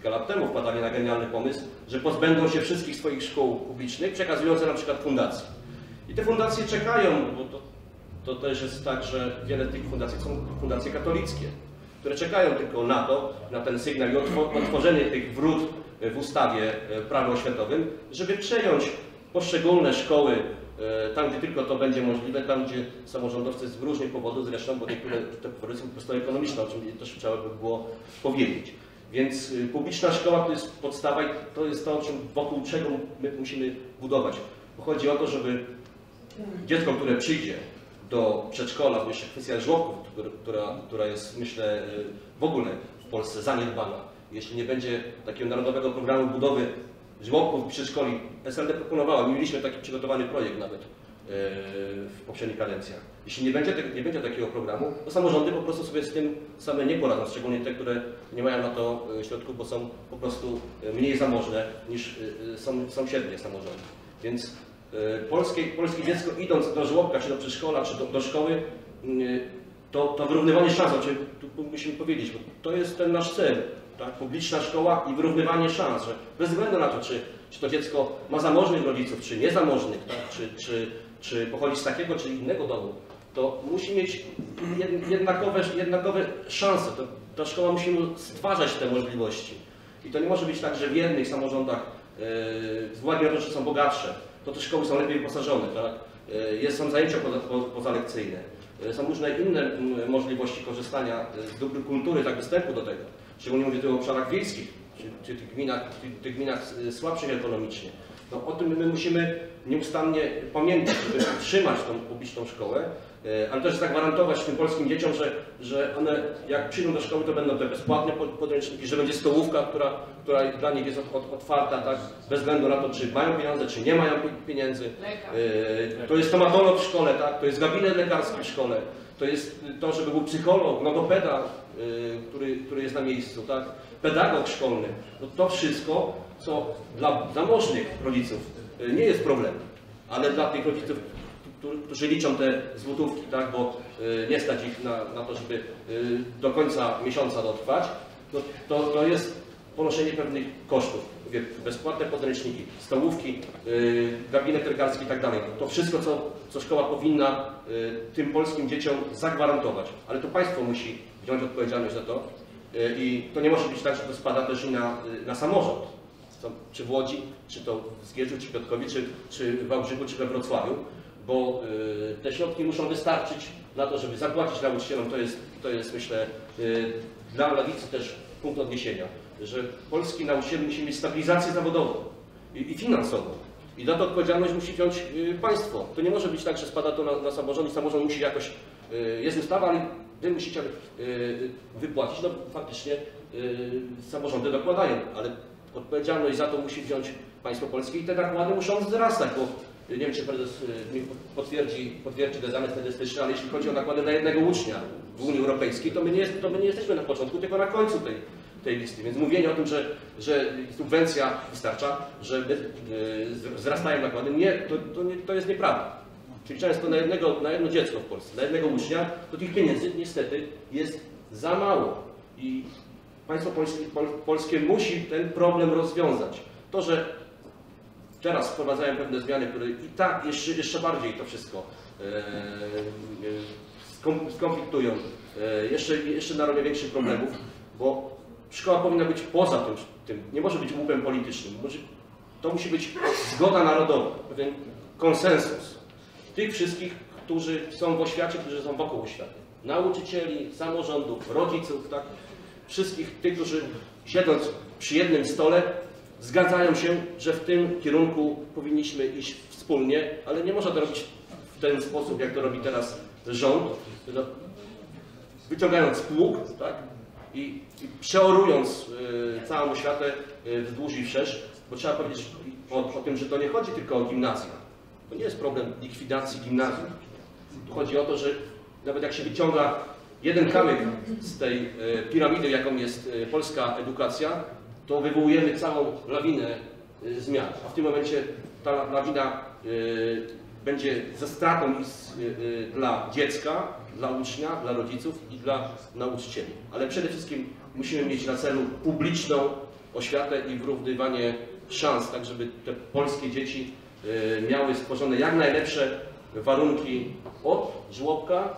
kilka lat temu wpadali na genialny pomysł, że pozbędą się wszystkich swoich szkół publicznych, przekazując je na przykład fundacji. I te fundacje czekają, bo to, to też jest tak, że wiele tych fundacji są fundacje katolickie, które czekają tylko na to, na ten sygnał i otwo- otworzenie tych wrót w ustawie e, prawie oświatowym, żeby przejąć poszczególne szkoły e, tam, gdzie tylko to będzie możliwe, tam, gdzie samorządowcy z różnych powodów, zresztą, bo niektóre te powody są po prostu ekonomiczne, o czym też trzeba by było powiedzieć. Więc y, publiczna szkoła to jest podstawa i to jest to, wokół czego my musimy budować. Bo chodzi o to, żeby Dziecko, które przyjdzie do przedszkola, myślę, kwestia żłobków, która- która, jest, myślę, y, w ogóle w Polsce zaniedbana. Jeśli nie będzie takiego narodowego programu budowy żłobków, przedszkoli, SLD proponowała, mieliśmy taki przygotowany projekt nawet w poprzednich kadencjach. Jeśli nie będzie, nie będzie takiego programu, to samorządy po prostu sobie z tym same nie poradzą, szczególnie te, które nie mają na to y, środków, bo są po prostu y, mniej zamożne niż y, y, są sąsiednie samorządy. Więc polskie, polskie dziecko idąc do żłobka, czy do przedszkola, czy do, do szkoły, y, to, to wyrównywanie szans, o czym tu musimy powiedzieć, bo to jest ten nasz cel, tak? publiczna szkoła i wyrównywanie szans, że bez względu na to, czy, czy to dziecko ma zamożnych rodziców, czy niezamożnych, tak? czy, czy, czy pochodzi z takiego, czy innego domu, to musi mieć jed- jednakowe, jednakowe szanse. To, ta szkoła musi mu stwarzać te możliwości. I to nie może być tak, że w jednych samorządach, yy, na to, że są bogatsze, to te szkoły są lepiej wyposażone, tak? Yy, są zajęcia poza, po, pozalekcyjne. Yy, Są różne inne możliwości korzystania z dóbr kultury, tak dostępu do tego. Szczególnie mówię tu o obszarach wiejskich, czy, czy tych gminach, tych, tych gminach słabszych ekonomicznie. No, o tym my musimy nieustannie pamiętać, żeby utrzymać tą publiczną szkołę, e, ale też zagwarantować tym polskim dzieciom, że, że one jak przyjdą do szkoły, to będą te bezpłatne pod- podręczniki, że będzie stołówka, która, która dla nich jest otwarta, tak, bez względu na to, czy mają pieniądze, czy nie mają pi- pieniędzy. E, To jest stomatolog w szkole, tak, to jest gabinet lekarski w szkole, to jest to, żeby był psycholog, logopeda, y, który, który jest na miejscu, tak? pedagog szkolny. No to wszystko, co dla zamożnych rodziców nie jest problemem, ale dla tych rodziców, którzy- liczą te złotówki, tak? bo y, nie stać ich na, na to, żeby y, do końca miesiąca dotrwać, no to, to jest ponoszenie pewnych kosztów. Mówię, bezpłatne podręczniki, stołówki, gabinet lekarski i tak dalej. To wszystko, co, co szkoła powinna tym polskim dzieciom zagwarantować. Ale to państwo musi wziąć odpowiedzialność za to i to nie może być tak, że to spada też i na, na samorząd. To, czy w Łodzi, czy to w Zgierzu, czy Piotrkowie, czy, czy w Wałbrzychu, czy we Wrocławiu, bo yy, te środki muszą wystarczyć na to, żeby zapłacić nauczycielom. To jest, to jest myślę, yy, dla lewicy też punkt odniesienia, że polski nauczyciel musi mieć stabilizację zawodową i, i finansową. I za to odpowiedzialność musi wziąć y, państwo. To nie może być tak, że spada to na, na samorząd i samorząd musi jakoś, y, jest ustawa, ale wy musicie y, wypłacić. No faktycznie y, samorządy dokładają, ale odpowiedzialność za to musi wziąć państwo polskie i te nakłady muszą wzrastać, bo nie wiem, czy prezes y, potwierdzi, potwierdzi te dane statystyczne, ale jeśli chodzi o nakłady na jednego ucznia w Unii Europejskiej, to my nie, to my nie jesteśmy na początku, tylko na końcu tej, tej listy. Więc mówienie o tym, że, że subwencja wystarcza, że y, wzrastają nakłady, nie to, to, nie, to jest nieprawda. Czyli często na jednego, na jedno dziecko w Polsce, na jednego ucznia, to tych pieniędzy niestety jest za mało. I państwo polskie, pol, polskie musi ten problem rozwiązać. To, że teraz wprowadzają pewne zmiany, które i tak jeszcze, jeszcze bardziej to wszystko e, e, skonfliktują, e, jeszcze, jeszcze narobią większych problemów, bo szkoła powinna być poza tym, tym nie może być łupem politycznym. To musi być zgoda narodowa, pewien konsensus tych wszystkich, którzy są w oświacie, którzy są wokół oświaty. Nauczycieli, samorządów, rodziców, tak? Wszystkich tych, którzy siedząc przy jednym stole zgadzają się, że w tym kierunku powinniśmy iść wspólnie, ale nie można to robić w ten sposób, jak to robi teraz rząd, wyciągając pług tak? I, i przeorując y, całą oświatę y, wzdłuż i wszerz, bo trzeba powiedzieć o, o tym, że to nie chodzi tylko o gimnazja. To nie jest problem likwidacji gimnazjum. Tu chodzi o to, że nawet jak się wyciąga jeden kamyk z tej e, piramidy, jaką jest e, polska edukacja, to wywołujemy całą lawinę e, zmian. A w tym momencie ta lawina będzie ze stratą dla dziecka, dla ucznia, dla rodziców i dla nauczycieli. Ale przede wszystkim musimy mieć na celu publiczną oświatę i wyrównywanie szans, tak żeby te polskie dzieci miały stworzone jak najlepsze warunki od żłobka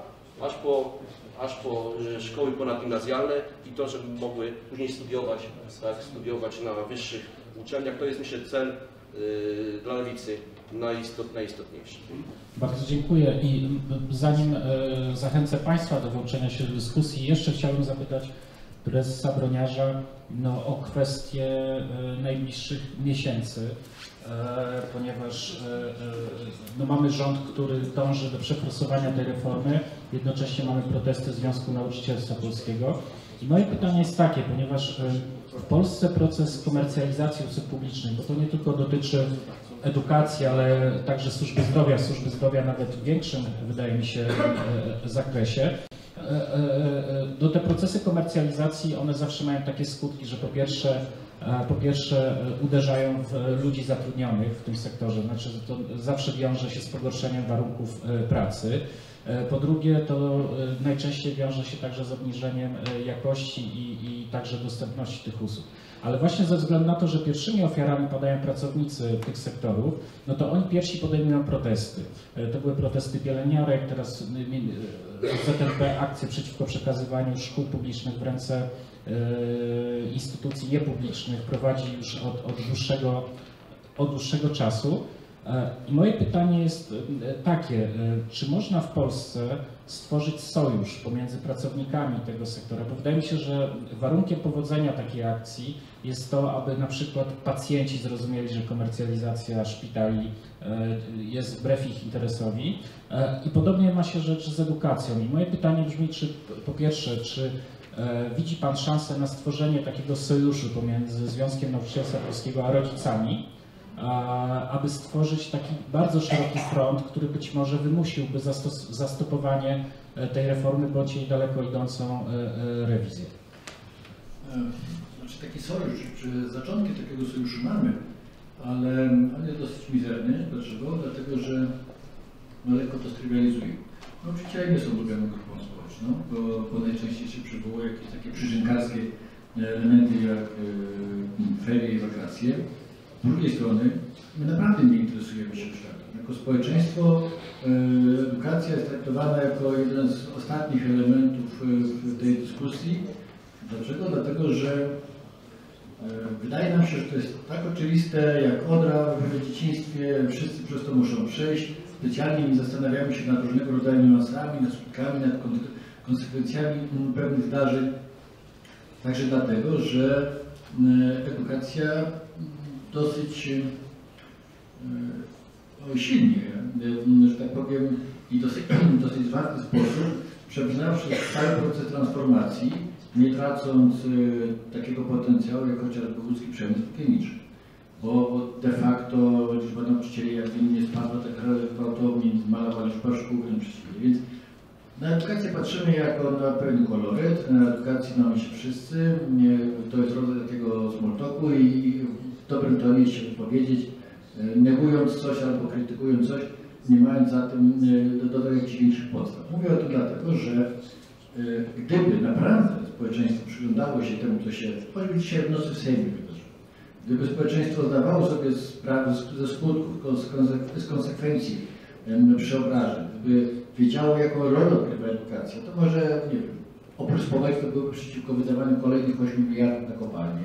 aż po, aż po e, szkoły ponadgimnazjalne i to, żeby mogły później studiować, tak, studiować na wyższych uczelniach. To jest myślę cel e, dla lewicy najistot, najistotniejszy. Bardzo dziękuję i zanim e, zachęcę Państwa do włączenia się do dyskusji, jeszcze chciałbym zapytać prezesa Broniarza no, o kwestie e, najbliższych miesięcy, ponieważ e, e, no, mamy rząd, który dąży do przeforsowania tej reformy, jednocześnie mamy protesty Związku Nauczycielstwa Polskiego. I moje pytanie jest takie, ponieważ e, w Polsce proces komercjalizacji usług publicznych, bo to nie tylko dotyczy edukacji, ale także służby zdrowia, służby zdrowia nawet w większym, wydaje mi się, e, zakresie. E, e, e, No te procesy komercjalizacji, one zawsze mają takie skutki, że po pierwsze, e, po pierwsze e, uderzają w ludzi zatrudnionych w tym sektorze, znaczy to zawsze wiąże się z pogorszeniem warunków e, pracy. E, Po drugie, to e, najczęściej wiąże się także z obniżeniem e, jakości i, i także dostępności tych usług. Ale właśnie ze względu na to, że pierwszymi ofiarami padają pracownicy tych sektorów, no to oni pierwsi podejmują protesty. E, To były protesty pielęgniarek, teraz ZNP akcje przeciwko przekazywaniu szkół publicznych w ręce e, instytucji niepublicznych prowadzi już od, od, dłuższego, od dłuższego czasu. E, I moje pytanie jest e, takie, e, czy można w Polsce stworzyć sojusz pomiędzy pracownikami tego sektora? Bo wydaje mi się, że warunkiem powodzenia takiej akcji jest to, aby na przykład pacjenci zrozumieli, że komercjalizacja szpitali e, jest wbrew ich interesowi. E, I podobnie ma się rzecz z edukacją. I moje pytanie brzmi, czy po pierwsze, czy e, widzi Pan szansę na stworzenie takiego sojuszu pomiędzy Związkiem Nauczycielstwa Polskiego a rodzicami, aby stworzyć taki bardzo szeroki front, który być może wymusiłby zastopowanie e, tej reformy bądź jej daleko idącą e, e, rewizję. E, Znaczy taki sojusz, czy zaczątki takiego sojuszu mamy, ale on jest dosyć mizerny. Dlaczego? Dlatego, że no, lekko to strywializuje. Nauczyciele nie są ulubioną grupą społeczną, bo, bo najczęściej się przywołuje jakieś takie przyżynkarskie elementy jak e, ferie i wakacje. Z drugiej strony, my naprawdę nie interesujemy się światem. Jako społeczeństwo e, edukacja jest traktowana jako jeden z ostatnich elementów e, w tej dyskusji. Dlaczego? Dlatego, że e, wydaje nam się, że to jest tak oczywiste jak odra w dzieciństwie, wszyscy przez to muszą przejść. Specjalnie nie zastanawiamy się nad różnego rodzaju niuansami, nad skutkami, nad konsekwencjami pewnych zdarzeń. Także dlatego, że mm, edukacja dosyć e, silnie, e, że tak powiem, i dosyć, dosyć zwarty sposób przebrnęła przez cały proces transformacji, nie tracąc e, takiego potencjału jak chociażby łódzki przemysł chemiczny. Bo, de facto liczba nauczycieli jak nie spadła tak gwałtownie, malowali szkół, wręcz przeciwnie. Więc na edukację patrzymy jako na pewien koloryt, na edukacji mamy się wszyscy, to jest rodzaj takiego small talku i w dobrym tonie się wypowiedzieć, e, negując coś albo krytykując coś, nie mając za tym e, do, tego jakichś większych podstaw. Mówię o tym dlatego, że e, gdyby naprawdę społeczeństwo przyglądało się temu, co się choćby dzisiaj w nocy w Sejmie wydarzyło, gdyby społeczeństwo zdawało sobie sprawę ze skutków, z konse- z konsekwencji przeobrażeń, gdyby wiedziało, jaką rolę odgrywa edukacja, to może, nie wiem, oprócz społeczeństwa byłoby przeciwko wydawaniu kolejnych 8 miliardów na kopalnie.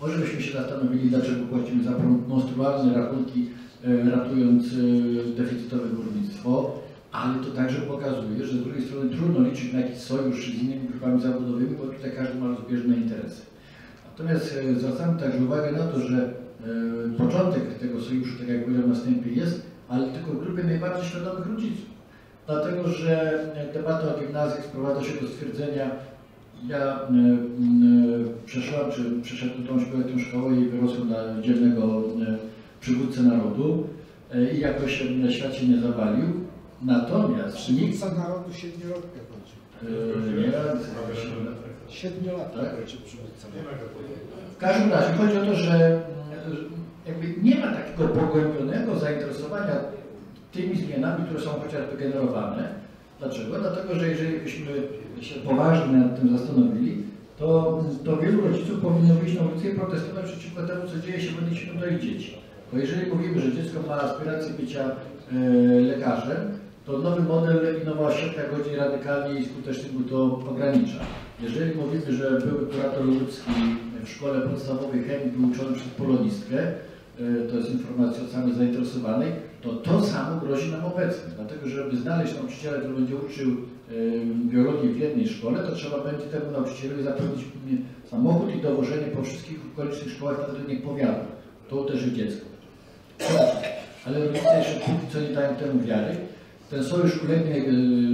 Może byśmy się zastanowili, dlaczego płacimy za monstrualne rachunki, e, ratując e, deficytowe górnictwo, ale to także pokazuje, że z drugiej strony trudno liczyć na jakiś sojusz z innymi grupami zawodowymi, bo tutaj każdy ma rozbieżne interesy. Natomiast e, zwracamy także uwagę na to, że początek tego sojuszu, tak jak powiedziałem na wstępie, jest, ale tylko w grupie najbardziej świadomych rodziców. Dlatego, że debata o gimnazjach sprowadza się do stwierdzenia, ja e, e, przeszłam, czy przeszedłem tą szkołę, tę szkołę i wyrosłem na dzielnego e, przywódcę narodu i jakoś na świat się nie zawalił. Natomiast nikt... Przywódca narodu siedmiolatkę kończy. e, Nie, Siedmiolatkę Tak? kończy przywódca narodu. W każdym razie chodzi o to, że jakby nie ma takiego pogłębionego zainteresowania tymi zmianami, które są chociażby generowane. Dlaczego? Dlatego, że jeżeli byśmy się poważnie nad tym zastanowili, to, to wielu rodziców powinno wyjść na ulicę i protestować przeciwko temu, co dzieje się w odniesieniu do ich dzieci. Bo jeżeli mówimy, że dziecko ma aspirację bycia e, lekarzem, to nowy model i nowa oświata godzin radykalnie i skutecznie mu to ogranicza. Jeżeli mówimy, że były kurator ludzki w szkole podstawowej chemii był uczony przez polonistkę, e, to jest informacja od samej zainteresowanej, to to samo grozi nam obecnie. Dlatego, żeby znaleźć nauczyciela, który będzie uczył biologii w jednej szkole, to trzeba będzie temu nauczycielowi zapewnić samochód i dowożenie po wszystkich okolicznych szkołach na terenie powiatu. To uderzy dziecko. Ale rodzice jeszcze póki co nie dają temu wiary. Ten sojusz ulegnie,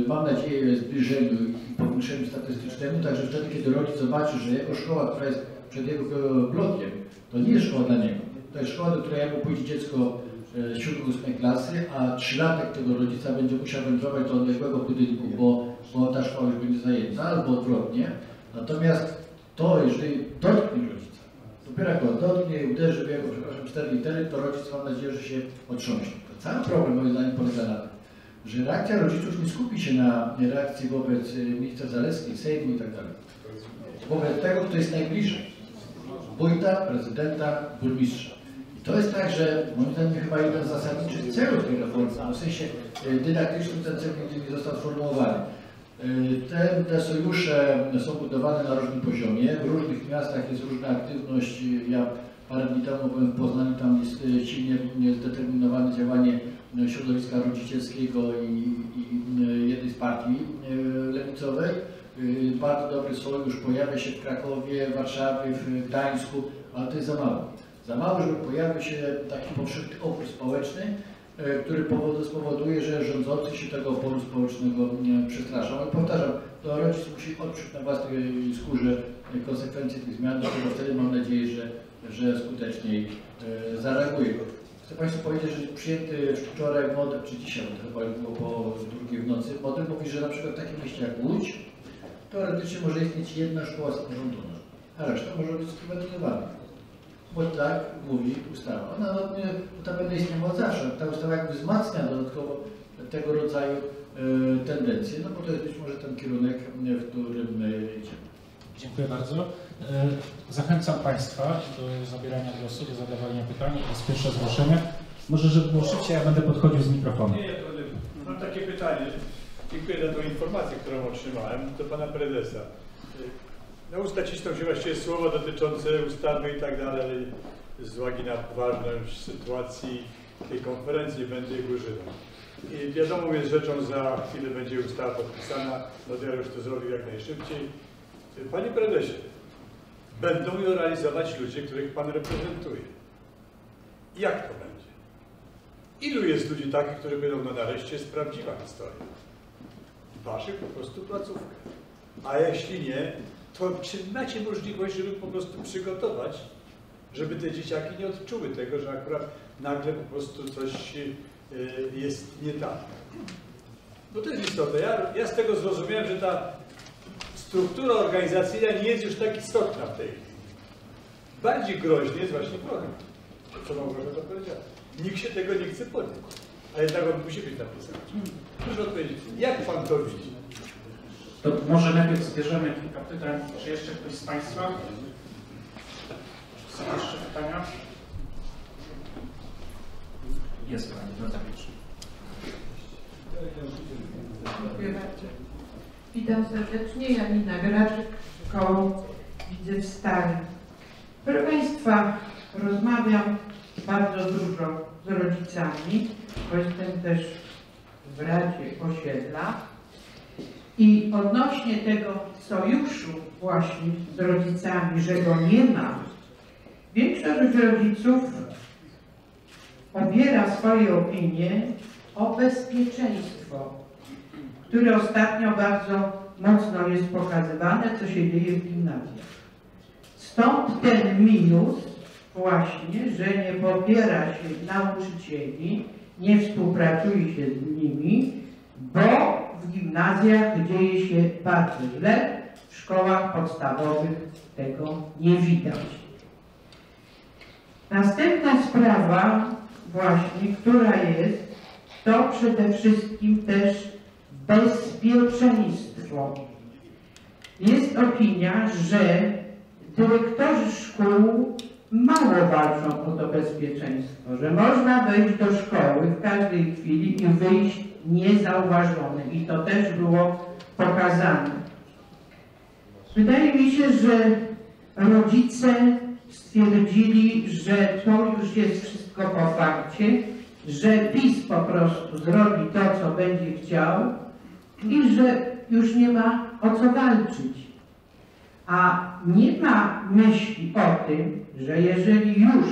mam nadzieję, zbliżeniu i powiększeniu statystycznemu, także wtedy, kiedy rodzic zobaczy, że jego szkoła, która jest przed jego blokiem, to nie jest szkoła dla niego. To jest szkoła, do której mu pójdzie dziecko 7-8 klasy, a trzylatek tego rodzica będzie musiał wędrować do odległego budynku, bo, bo ta szkoła już będzie zajęta, albo odwrotnie. Natomiast to, jeżeli dotknie rodzica, dopiero jak go dotknie i uderzy w jego, przepraszam, cztery litery, to rodzic mam nadzieję, że się otrząśnie. To cały problem moim zdaniem polega na tym, że reakcja rodziców nie skupi się na reakcji wobec y, ministra Zaleskiej, Sejmu i tak dalej. Wobec tego, kto jest najbliżej. Wójta, prezydenta, burmistrza. To jest tak, że moim zdaniem chyba jeden z zasadniczych celów tej reformy, w sensie y, dydaktycznym ten cel innymi został sformułowany. Y, Te, te sojusze są budowane na różnym poziomie. W różnych miastach jest różna aktywność. Ja parę dni temu byłem w Poznaniu, tam jest y, silnie zdeterminowane działanie środowiska rodzicielskiego i, i jednej z partii lewicowej. Bardzo dobry sojusz pojawia się w Krakowie, Warszawie, w Gdańsku, ale to jest za mało. Za mało, żeby pojawił się taki powszechny opór społeczny, e, który powodu- spowoduje, że rządzący się tego oporu społecznego przestraszą. Ale powtarzam, to rodzic musi odczuć na własnej skórze konsekwencje tych zmian, dopiero wtedy mam nadzieję, że, że skuteczniej e, zareaguje. Chcę Państwu powiedzieć, że przyjęty wczoraj model, czy dzisiaj, bo to chyba było po drugiej w nocy, model mówi, że na przykład w takim mieście jak Łódź, teoretycznie może istnieć jedna szkoła samorządowa, a reszta może być sprywatyzowana. Bo tak mówi ustawa. Ona no, nie, notabene istniała od zawsze. Ta ustawa jakby wzmacnia dodatkowo tego rodzaju e, tendencje, no bo to jest być może ten kierunek, w którym e, idziemy. Dziękuję bardzo. E, Zachęcam Państwa do zabierania głosu, do zadawania pytań. To jest pierwsze zgłoszenie. Może, żeby było szybciej, ja będę podchodził z mikrofonem. Nie, to nie. Mam takie pytanie. Dziękuję za tą informację, którą otrzymałem do pana prezesa. Na usta cisną się właściwie słowa dotyczące ustawy i tak dalej, ale z uwagi na poważność sytuacji tej konferencji będę ich używał. I wiadomo jest rzeczą, za chwilę będzie ustawa podpisana, notariusz to zrobił jak najszybciej. Panie prezesie, będą ją realizować ludzie, których pan reprezentuje. Jak to będzie? Ilu jest ludzi takich, którzy będą, no nareszcie jest prawdziwa historia? Waszych po prostu placówka. A jeśli nie, czy macie możliwość, żeby po prostu przygotować, żeby te dzieciaki nie odczuły tego, że akurat nagle po prostu coś y, jest nie tak? No to jest istotne. Ja, ja z tego zrozumiałem, że ta struktura organizacyjna nie jest już tak istotna w tej chwili. Bardziej groźny jest właśnie program, co Małgorzata powiedziała. Nikt się tego nie chce podjąć. Ale tak on musi być napisany. Proszę odpowiedzieć, jak pan to widzi? To może najpierw zbierzemy kilka pytań. Czy jeszcze ktoś z Państwa? Są jeszcze pytania? Jest Pani, proszę. Dziękuję bardzo. Witam serdecznie, Janina Graczyk, koło Widzę Stary. Proszę Państwa, rozmawiam bardzo dużo z rodzicami, bo jestem też w Radzie Osiedla i odnośnie tego sojuszu właśnie z rodzicami, że go nie ma, większość rodziców obiera swoje opinie o bezpieczeństwo, które ostatnio bardzo mocno jest pokazywane, co się dzieje w gimnazjach. Stąd ten minus właśnie, że nie popiera się nauczycieli, nie współpracuje się z nimi, bo w gimnazjach dzieje się bardzo źle, w szkołach podstawowych tego nie widać. Następna sprawa właśnie, która jest, to przede wszystkim też bezpieczeństwo. Jest opinia, że dyrektorzy szkół mało walczą o to bezpieczeństwo, że można wejść do szkoły w każdej chwili i wyjść niezauważony. I to też było pokazane. Wydaje mi się, że rodzice stwierdzili, że to już jest wszystko po fakcie, że PiS po prostu zrobi to, co będzie chciał i że już nie ma o co walczyć. A nie ma myśli o tym, że jeżeli już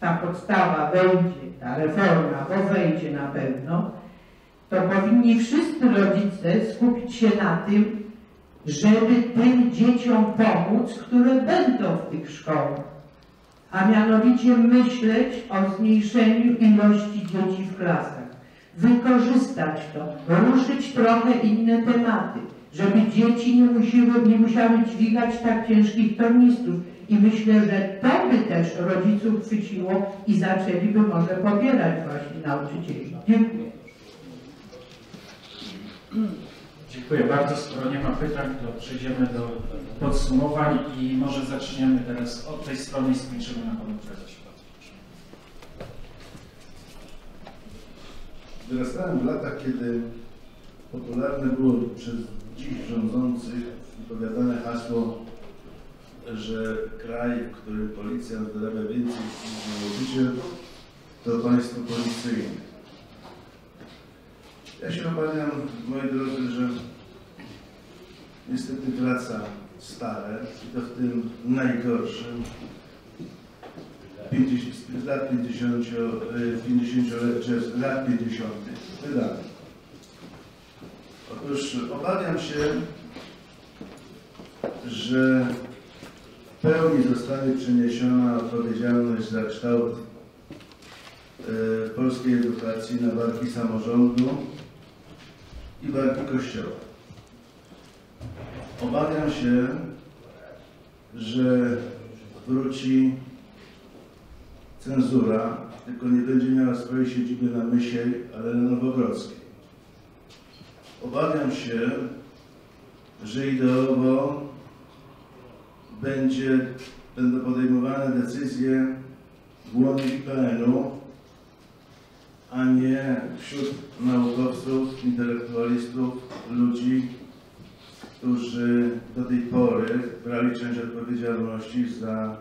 ta podstawa wejdzie, ta reforma, bo wejdzie na pewno, to powinni wszyscy rodzice skupić się na tym, żeby tym dzieciom pomóc, które będą w tych szkołach. A mianowicie myśleć o zmniejszeniu ilości dzieci w klasach. Wykorzystać to, ruszyć trochę inne tematy, żeby dzieci nie, musiały, nie musiały dźwigać tak ciężkich tornistrów. I myślę, że to by też rodziców chwyciło i zaczęliby może pobierać właśnie nauczycieli. Dziękuję. Dziękuję bardzo. Skoro nie ma pytań, to przejdziemy do podsumowań i może zaczniemy teraz od tej strony i skończymy na panu prezesie. Wyrastałem w latach, kiedy popularne było przez dziś rządzących wypowiadane hasło, że kraj, w którym policja zarabia więcej niż nauczyciel, to państwo policyjne. Ja się obawiam, moi drodzy, że niestety wraca stare i to w tym najgorszym 50, z lat 50, e, 50 czy z lat 50. wydane. Otóż obawiam się, że w pełni zostanie przeniesiona odpowiedzialność za kształt e, polskiej edukacji na barki samorządu i barki Kościoła. Obawiam się, że wróci cenzura, tylko nie będzie miała swojej siedziby na Mysiej, ale na Nowogrodzkiej. Obawiam się, że ideowo będzie, będą podejmowane decyzje w łonie IPN-u, a nie wśród naukowców, intelektualistów, ludzi, którzy do tej pory brali część odpowiedzialności za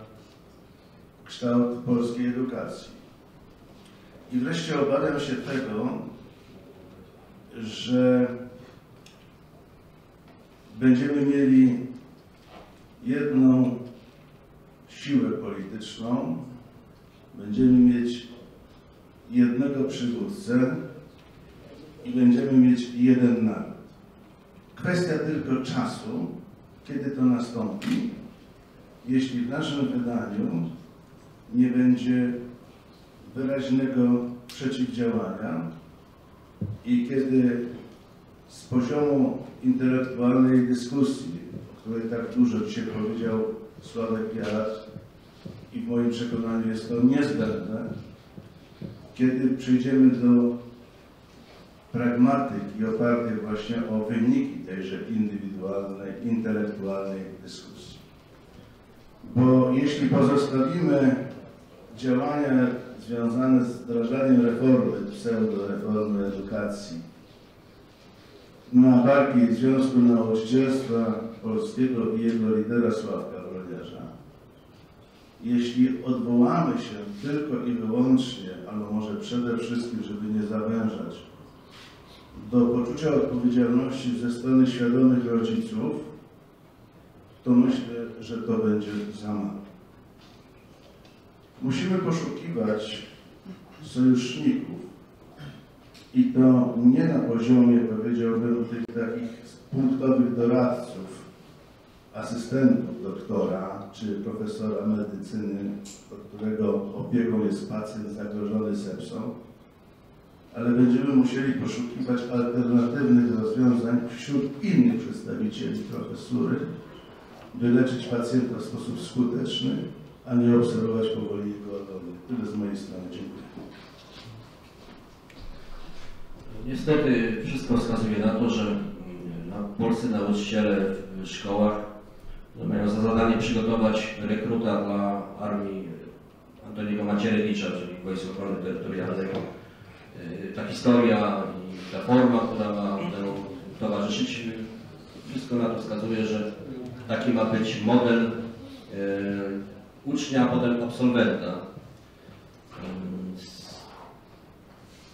kształt polskiej edukacji. I wreszcie obawiam się tego, że będziemy mieli jedną siłę polityczną, będziemy mieć jednego przywódcę i będziemy mieć jeden naród. Kwestia tylko czasu, kiedy to nastąpi, jeśli w naszym wydaniu nie będzie wyraźnego przeciwdziałania i kiedy z poziomu intelektualnej dyskusji, o której tak dużo dzisiaj powiedział Sławek Jarat i w moim przekonaniu jest to niezbędne, kiedy przejdziemy do pragmatyki opartej właśnie o wyniki tejże indywidualnej, intelektualnej dyskusji. Bo jeśli pozostawimy działania związane z wdrażaniem reformy, pseudo-reformy edukacji na barki Związku Nauczycielstwa Polskiego i jego lidera Sławka Broniarza, jeśli odwołamy się tylko i wyłącznie, albo może przede wszystkim, żeby nie zawężać, do poczucia odpowiedzialności ze strony świadomych rodziców, to myślę, że to będzie za mało. Musimy poszukiwać sojuszników i to nie na poziomie, powiedziałbym, tych takich punktowych doradców, asystentów doktora czy profesora medycyny, pod którego opieką jest pacjent zagrożony sepsą, ale będziemy musieli poszukiwać alternatywnych rozwiązań wśród innych przedstawicieli profesury, by leczyć pacjenta w sposób skuteczny, a nie obserwować powoli jego agonię. Tyle z mojej strony. Dziękuję. Niestety wszystko wskazuje na to, że na polscy nauczyciele w szkołach mają za zadanie przygotować rekruta dla armii Antoniego Macierewicza, czyli Wojsk Obrony Terytorialnego. Yy, Ta historia i ta forma, która ma temu towarzyszyć, wszystko na to wskazuje, że taki ma być model yy, ucznia, a potem absolwenta.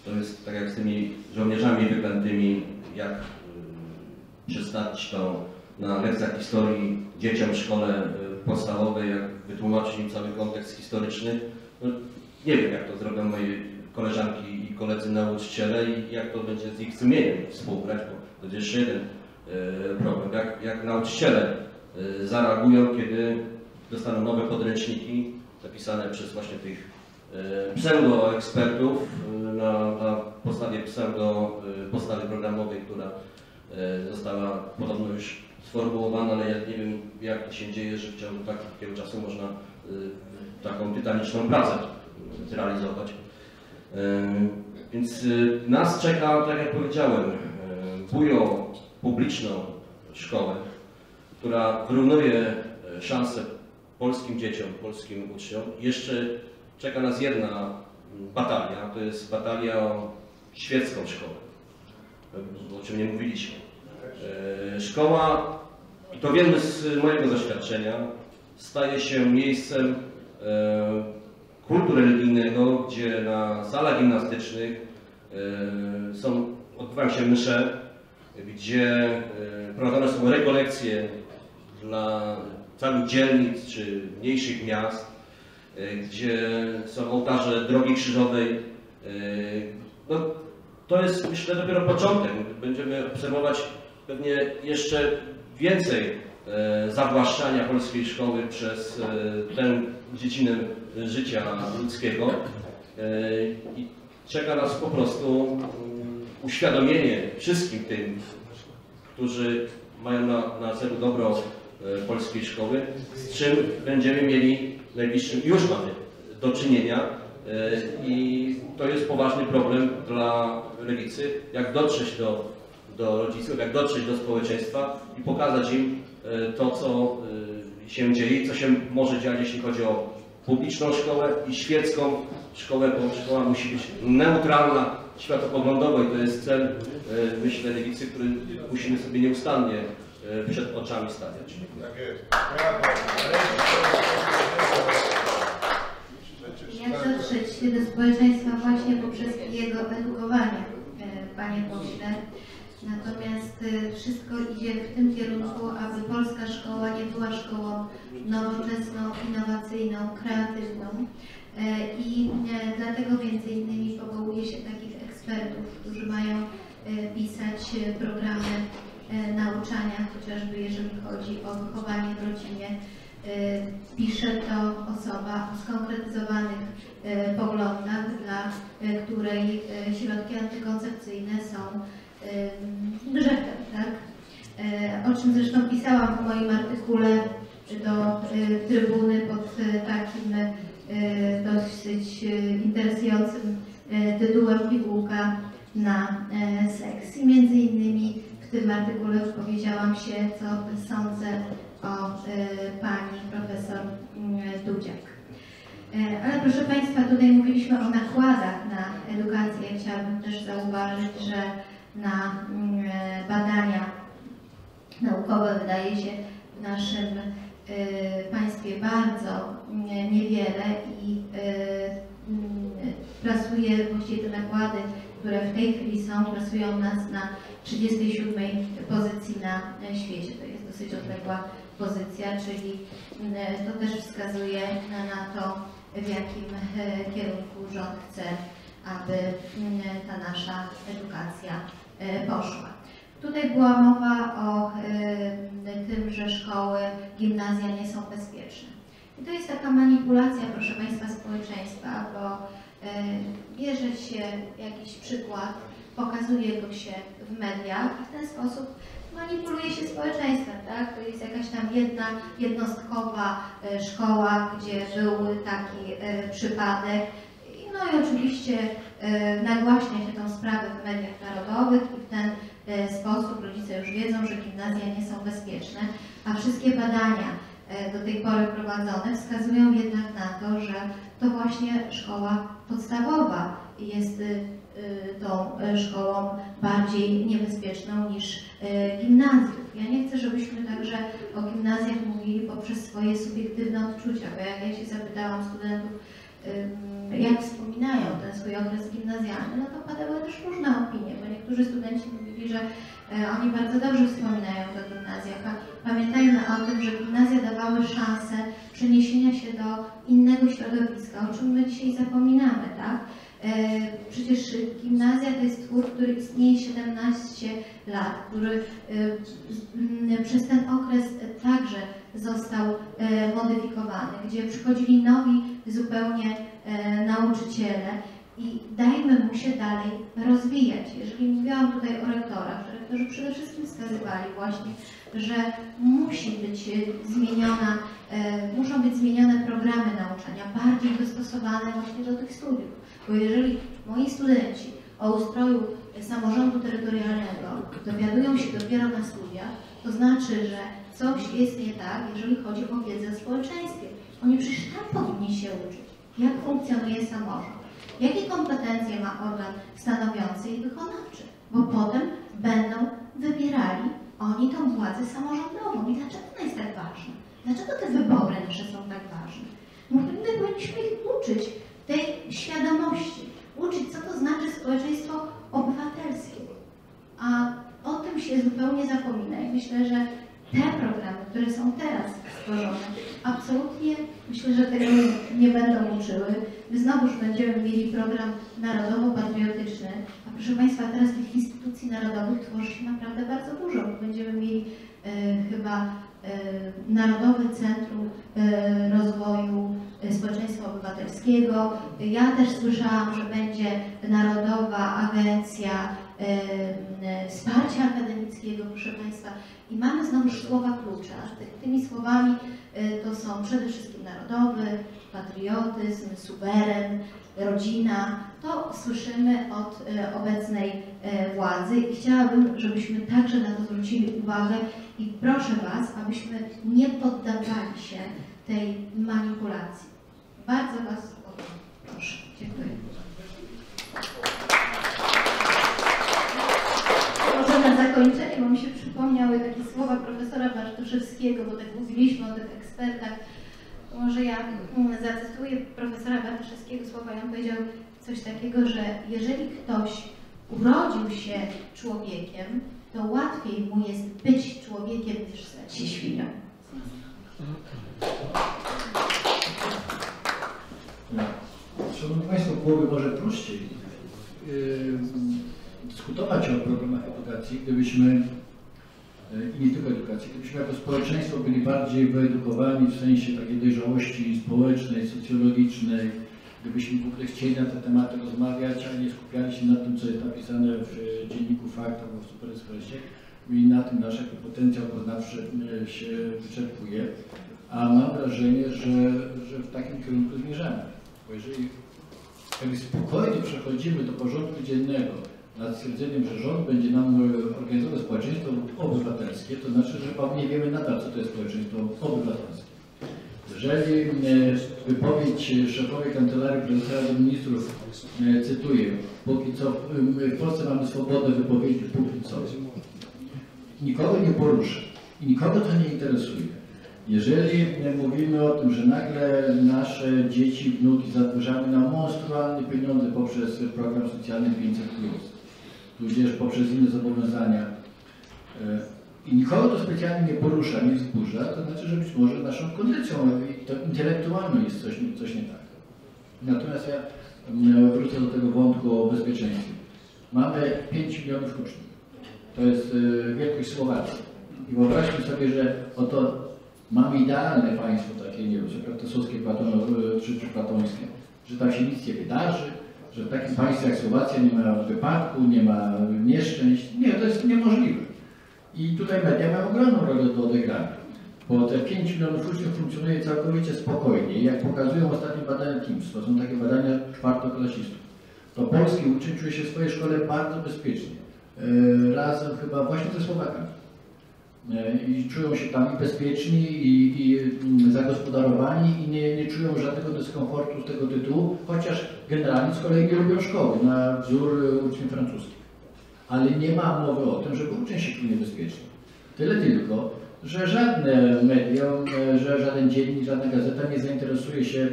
To jest tak jak z tymi żołnierzami wyklętymi, jak przedstawić to na lekcjach historii dzieciom w szkole y, podstawowej, jak wytłumaczyć im cały kontekst historyczny. No, nie wiem, jak to zrobią moje koleżanki i koledzy nauczyciele i jak to będzie z ich sumieniem współgrać, bo to jest jeszcze jeden y, problem. Jak, jak nauczyciele y, zareagują, kiedy dostaną nowe podręczniki napisane przez właśnie tych pseudoekspertów na, na podstawie pseudo podstawy programowej, która została podobno już sformułowana, ale ja nie wiem jak to się dzieje, że w ciągu takiego czasu można y, taką tytaniczną pracę zrealizować. Y, Więc y, nas czeka, tak jak powiedziałem, bujo publiczną szkołę, która wyrównuje szanse polskim dzieciom, polskim uczniom. Jeszcze czeka nas jedna batalia, to jest batalia o świecką szkołę, o czym nie mówiliśmy. Szkoła, i to wiemy z mojego doświadczenia, staje się miejscem e, kultu religijnego, gdzie na salach gimnastycznych e, są, odbywają się msze, gdzie e, prowadzone są rekolekcje dla całych dzielnic czy mniejszych miast, e, gdzie są ołtarze Drogi Krzyżowej. E, No, to jest myślę dopiero początek. Będziemy obserwować pewnie jeszcze więcej e, zawłaszczania polskiej szkoły przez e, tę dziedzinę życia ludzkiego. E, I czeka nas po prostu mm, uświadomienie wszystkim tym, którzy mają na, na celu dobro polskiej szkoły, z czym będziemy mieli w najbliższym, już mamy do czynienia i to jest poważny problem dla lewicy, jak dotrzeć do, do rodziców, jak dotrzeć do społeczeństwa i pokazać im e, to, co e, się dzieje, i co się może dziać, jeśli chodzi o publiczną szkołę i świecką szkołę, bo szkoła musi być neutralna światopoglądowo i to jest cel, e, myślę, lewicy, który musimy sobie nieustannie przed oczami stawiać. Jak dotrzeć do społeczeństwa właśnie poprzez jego edukowanie, panie pośle. Natomiast e, wszystko idzie w tym kierunku, aby polska szkoła nie była szkołą nowoczesną, innowacyjną, kreatywną. E, I e, dlatego między innymi powołuje się takich ekspertów, którzy mają e, pisać programy nauczania, chociażby jeżeli chodzi o wychowanie w rodzinie. Pisze to osoba o skonkretyzowanych poglądach, dla której środki antykoncepcyjne są grzechem, tak? E, O czym zresztą pisałam w moim artykule do e, trybuny pod e, takim e, dosyć interesującym tytułem Pigułka na e, seks. I między innymi w tym artykule wypowiedziałam się, co sądzę o pani profesor mm, Dudziak. E, Ale proszę Państwa, tutaj mówiliśmy o nakładach na edukację. Chciałabym też zauważyć, że na mm, e, badania naukowe wydaje się w naszym e, państwie bardzo mm, niewiele i e, mm, pracuje właściwie te nakłady, które w tej chwili są, pracują nas na 37 pozycji na świecie. To jest dosyć odległa pozycja, czyli to też wskazuje na, na to, w jakim kierunku rząd chce, aby ta nasza edukacja poszła. Tutaj była mowa o e, tym, że szkoły, gimnazja nie są bezpieczne. I to jest taka manipulacja, proszę Państwa, społeczeństwa, bo e, bierze się jakiś przykład, pokazuje go się w mediach i w ten sposób manipuluje się społeczeństwem, tak? To jest jakaś tam jedna jednostkowa e, szkoła, gdzie był taki e, przypadek. No i oczywiście e, nagłaśnia się tą sprawę w mediach narodowych i w ten e, sposób rodzice już wiedzą, że gimnazja nie są bezpieczne, a wszystkie badania e, do tej pory prowadzone wskazują jednak na to, że to właśnie szkoła podstawowa jest tą szkołą bardziej niebezpieczną niż gimnazjum. Ja nie chcę, żebyśmy także o gimnazjach mówili poprzez swoje subiektywne odczucia, bo jak ja się zapytałam studentów, jak wspominają ten swój okres gimnazjalny, no to padały też różne opinie, bo niektórzy studenci mówili, że e, oni bardzo dobrze wspominają to gimnazjach, a pamiętajmy o tym, że gimnazja dawały szansę przeniesienia się do innego środowiska, o czym my dzisiaj zapominamy, tak? E, Przecież gimnazja to jest twór, który istnieje 17 lat, który e, przez ten okres także został modyfikowany, gdzie przychodzili nowi zupełnie e, nauczyciele i dajmy mu się dalej rozwijać. Jeżeli mówiłam tutaj o rektorach, rektorzy przede wszystkim wskazywali właśnie, że musi być zmieniona, e, muszą być zmienione programy nauczania, bardziej dostosowane właśnie do tych studiów. Bo jeżeli moi studenci o ustroju samorządu terytorialnego dowiadują się dopiero na studiach, to znaczy, że coś jest nie tak, jeżeli chodzi o wiedzę społeczeństwie. Oni przecież tam powinni się uczyć, jak funkcjonuje samorząd, jakie kompetencje ma organ stanowiący i wykonawczy, bo potem będą wybierali oni tą władzę samorządową. I dlaczego to jest tak ważne? Dlaczego te wybory nasze są tak ważne? Mówimy, powinniśmy ich uczyć tej świadomości, uczyć, co to znaczy społeczeństwo obywatelskie. A o tym się zupełnie zapomina i myślę, że te programy, które są teraz absolutnie myślę, że tego nie, będą uczyły. My znowuż będziemy mieli program narodowo-patriotyczny, a proszę Państwa, teraz tych instytucji narodowych tworzy się naprawdę bardzo dużo. Będziemy mieli e, chyba e, Narodowe Centrum e, Rozwoju Społeczeństwa Obywatelskiego. Ja też słyszałam, że będzie Narodowa Agencja Wsparcia Akademickiego, proszę Państwa. I mamy znowu słowa klucza. Ty- Tymi słowami e, to są przede wszystkim narodowy, patriotyzm, suweren, rodzina. To słyszymy od e, obecnej e, władzy i chciałabym, żebyśmy także na to zwrócili uwagę i proszę Was, abyśmy nie poddawali się tej manipulacji. Bardzo Was o to proszę. Dziękuję. Może na zakończenie, bo mi się przypomniały takie słowa profesora Bartoszewskiego, bo tak mówiliśmy o tych ekspertach. Może ja mm, zacytuję profesora Bartoszewskiego słowa i on powiedział coś takiego, że jeżeli ktoś urodził się człowiekiem, to łatwiej mu jest być człowiekiem niż stać się świnią. Szanowni Państwo, byłoby może prościej yy, dyskutować o programach edukacji, gdybyśmy, i nie tylko edukacji, gdybyśmy jako społeczeństwo byli bardziej wyedukowani w sensie takiej dojrzałości społecznej, socjologicznej, gdybyśmy w ogóle chcieli na te tematy rozmawiać, a nie skupiali się na tym, co jest napisane w yy, dzienniku Fakt albo w Super Expressie i na tym nasz potencjał poznawczy yy, się wyczerpuje. A mam wrażenie, że, że w takim kierunku zmierzamy. Bo jeżeli jakby spokojnie przechodzimy do porządku dziennego nad stwierdzeniem, że rząd będzie nam e, organizował społeczeństwo obywatelskie, to znaczy, że nie wiemy nadal, co to jest społeczeństwo obywatelskie. Jeżeli e, wypowiedź szefowej Kancelarii Prezesa Rady Ministrów, e, cytuję, póki co, w Polsce mamy swobodę wypowiedzi póki co, nikogo nie poruszy i nikogo to nie interesuje. Jeżeli mówimy o tym, że nagle nasze dzieci, wnuki zadłużamy na monstrualne pieniądze poprzez program socjalny 500+, tudzież poprzez inne zobowiązania e, i nikogo to specjalnie nie porusza, nie wzburza, to znaczy, że być może naszą kondycją intelektualną jest coś, coś nie tak. Natomiast ja mm, wrócę do tego wątku o bezpieczeństwie. Mamy 5 milionów uczniów. To jest e, wielkość Słowacji. I wyobraźmy sobie, że oto mamy idealne państwo takie, nie wiem, czy, czy platońskie, że tam się nic nie wydarzy, że w takim państwie jak Słowacja nie ma wypadku, nie ma nieszczęść. Nie, to jest niemożliwe. I tutaj media mają ogromną rolę do odegrania, bo te 5 milionów uczniów funkcjonuje całkowicie spokojnie. Jak pokazują ostatnie badania TIMSS, to są takie badania czwartoklasistów, to polski uczeń czuje się w swojej szkole bardzo bezpiecznie. Yy, Razem chyba właśnie ze Słowakami. E, i czują się tam i bezpieczni, i, i mm, zagospodarowani i nie, nie czują żadnego dyskomfortu z tego tytułu, chociaż generalnie z kolei nie lubią szkoły na wzór e, uczniów francuskich. Ale nie ma mowy o tym, żeby uczeń się czuł niebezpiecznie. Tyle tylko, że żadne medium, e, że żaden dziennik, żadna gazeta nie zainteresuje się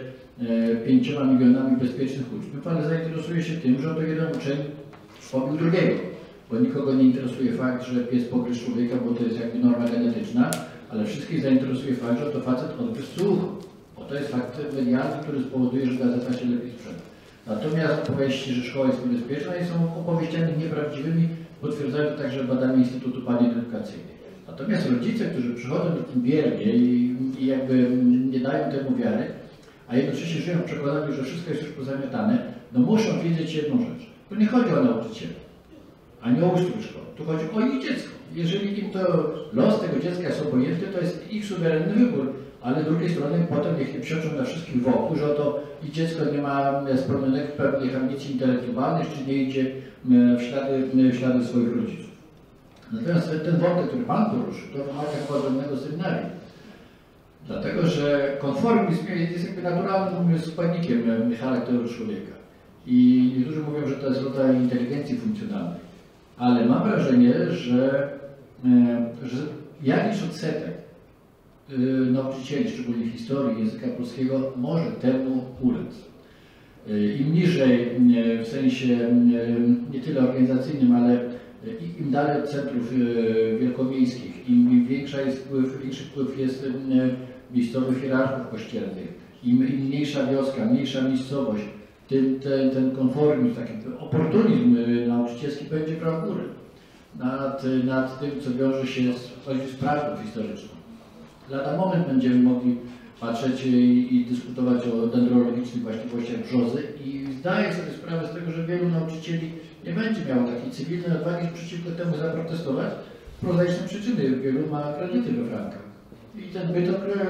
pięcioma milionami bezpiecznych uczniów, ale zainteresuje się tym, że oto jeden uczeń pobił drugiego. Bo nikogo nie interesuje fakt, że pies pogryzł człowieka, bo to jest jakby norma genetyczna, ale wszystkich zainteresuje fakt, że to facet odgryzł słuch. Bo to jest fakt medialny, który spowoduje, że gazeta się lepiej sprzeda. Natomiast opowieści, że szkoła jest niebezpieczna, są opowieściami nieprawdziwymi, potwierdzają to także badania Instytutu Badań Edukacyjnych. Natomiast rodzice, którzy przychodzą do tym biernie i, i jakby nie dają temu wiary, a jednocześnie żyją w przekonaniu, że wszystko jest już pozamiatane, no muszą wiedzieć jedną rzecz. Tu nie chodzi o nauczyciela, ani o ustrój szkoły. Tu chodzi o ich dziecko. Jeżeli im to los tego dziecka jest obojętny, to jest ich suwerenny wybór, ale z drugiej strony potem niech nie psioczą na wszystkich wokół, że oto ich dziecko nie ma spełnionych pewnych ambicji intelektualnych, czy nie idzie m, w ślady, w ślady swoich rodziców. Natomiast ten, wątek, który Pan poruszył, to wymaga kwadratnego seminarium. Dlatego, że konformizm jest jakby naturalnym składnikiem charakteru człowieka. I niektórzy mówią, że to jest rodzaj inteligencji funkcjonalnej. Ale mam wrażenie, że, e, że jakiś odsetek e, nauczycieli, szczególnie historii języka polskiego, może temu ulec. E, Im niżej w sensie nie tyle organizacyjnym, ale im dalej od centrów wielkomiejskich, im większa jest wpływ, większy wpływ jest miejscowych hierarchów kościelnych, im, im mniejsza wioska, mniejsza miejscowość, tym ten, ten konformizm, taki oportunizm nauczycielski będzie brał górę nad, nad tym, co wiąże się z, z prawdą historyczną. Lada moment będziemy mogli patrzeć i, i dyskutować o dendrologicznych właściwościach brzozy i zdaję sobie sprawę z tego, że wielu nauczycieli nie będzie miało takiej cywilnej odwagi przeciwko temu zaprotestować. Prozaiczne przyczyny wielu ma kredyty we frankach. I ten byt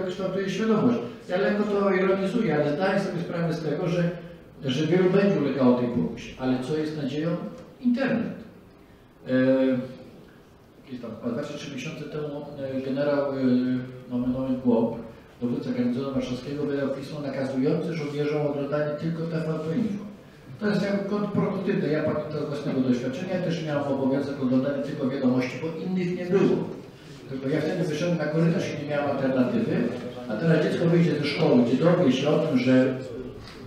kształtuje świadomość. Ja lekko to ironizuję, ale zdaję sobie sprawę z tego, że, że wielu będzie ulegało tej pokusie. Ale co jest nadzieją? Internet. Eee, tam, dwa czy trzy miesiące temu e, generał e, nomen nomen Głob, dowódca garnizonu warszawskiego, wydał pismo nakazujące żołnierzom oglądanie tylko TVP Info. To jest jakby kontrproduktywne. Ja pamiętam z własnego doświadczenia, też miałem obowiązek oglądania tylko wiadomości, bo innych nie było. Tylko ja wtedy wyszedłem na korytarz i nie miałem alternatywy, a teraz dziecko wyjdzie ze szkoły, gdzie dowie się o tym, że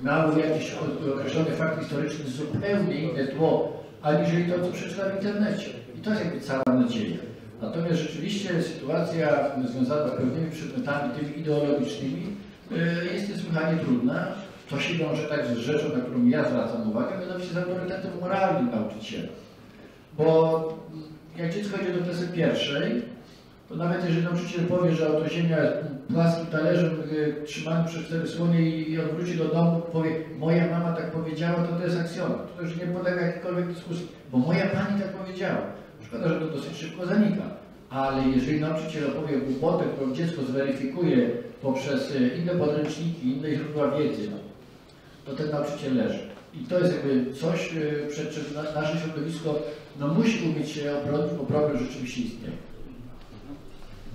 miało jakiś określony fakt historyczny zupełnie inne tło, aniżeli to, co przeczyta w internecie. I to jest jakby cała nadzieja. Natomiast rzeczywiście sytuacja związana z pewnymi przedmiotami, tymi ideologicznymi, y, jest niesłychanie trudna. To się wiąże także z rzeczą, na którą ja zwracam uwagę, mianowicie z autorytetem moralnym nauczyciela. Bo jak dziecko idzie do klasy pierwszej, to nawet jeżeli nauczyciel powie, że oto ziemia jest płaskim talerzem y, trzymanym przez cztery słonie i on wróci do domu, powie, moja mama tak powiedziała, to to jest aksjomat. To już nie podlega jakiejkolwiek dyskusji, bo moja pani tak powiedziała. Szkoda, że to dosyć szybko zanika. Ale jeżeli nauczyciel opowie głupotę, którą dziecko zweryfikuje poprzez y, inne podręczniki, inne źródła wiedzy, to ten nauczyciel leży. I to jest jakby coś, y, przed czym na- nasze środowisko no, musi umieć się obronić, bo problem rzeczywiście istnieje.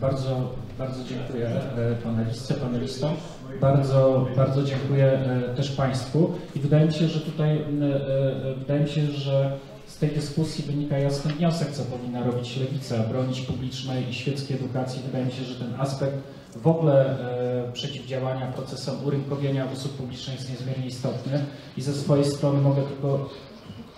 Bardzo, bardzo dziękuję e, panelistce, panelistom. Bardzo, bardzo dziękuję e, też Państwu. I wydaje mi się, że tutaj, e, wydaje mi się, że z tej dyskusji wynika jasny wniosek, co powinna robić Lewica, bronić publicznej i świeckiej edukacji. Wydaje mi się, że ten aspekt w ogóle przeciwdziałania procesom urynkowienia usług publicznych jest niezmiernie istotny. I ze swojej strony mogę tylko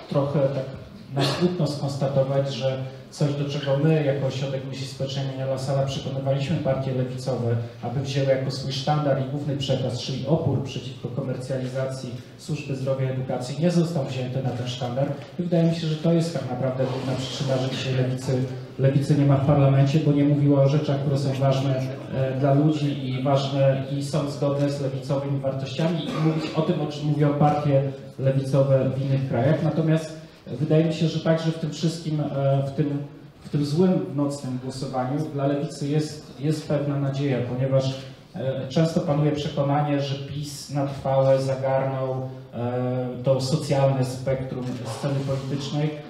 trochę tak na smutno skonstatować, że coś, do czego my jako Ośrodek Myśli Społecznej imienia Lasala przekonywaliśmy partie lewicowe, aby wzięły jako swój sztandar i główny przekaz, czyli opór przeciwko komercjalizacji służby zdrowia i edukacji, nie został wzięty na ten sztandar. I wydaje mi się, że to jest tak naprawdę główna przyczyna, że dzisiaj lewicy, lewicy nie ma w parlamencie, bo nie mówiła o rzeczach, które są ważne e, dla ludzi i ważne i są zgodne z lewicowymi wartościami i mówić o tym, o czym mówią partie lewicowe w innych krajach. Natomiast Wydaje mi się, że także w tym wszystkim, e, w tym, w tym złym nocnym głosowaniu dla lewicy jest, jest pewna nadzieja, ponieważ e, często panuje przekonanie, że PiS na trwałe zagarnął e, to socjalne spektrum sceny politycznej.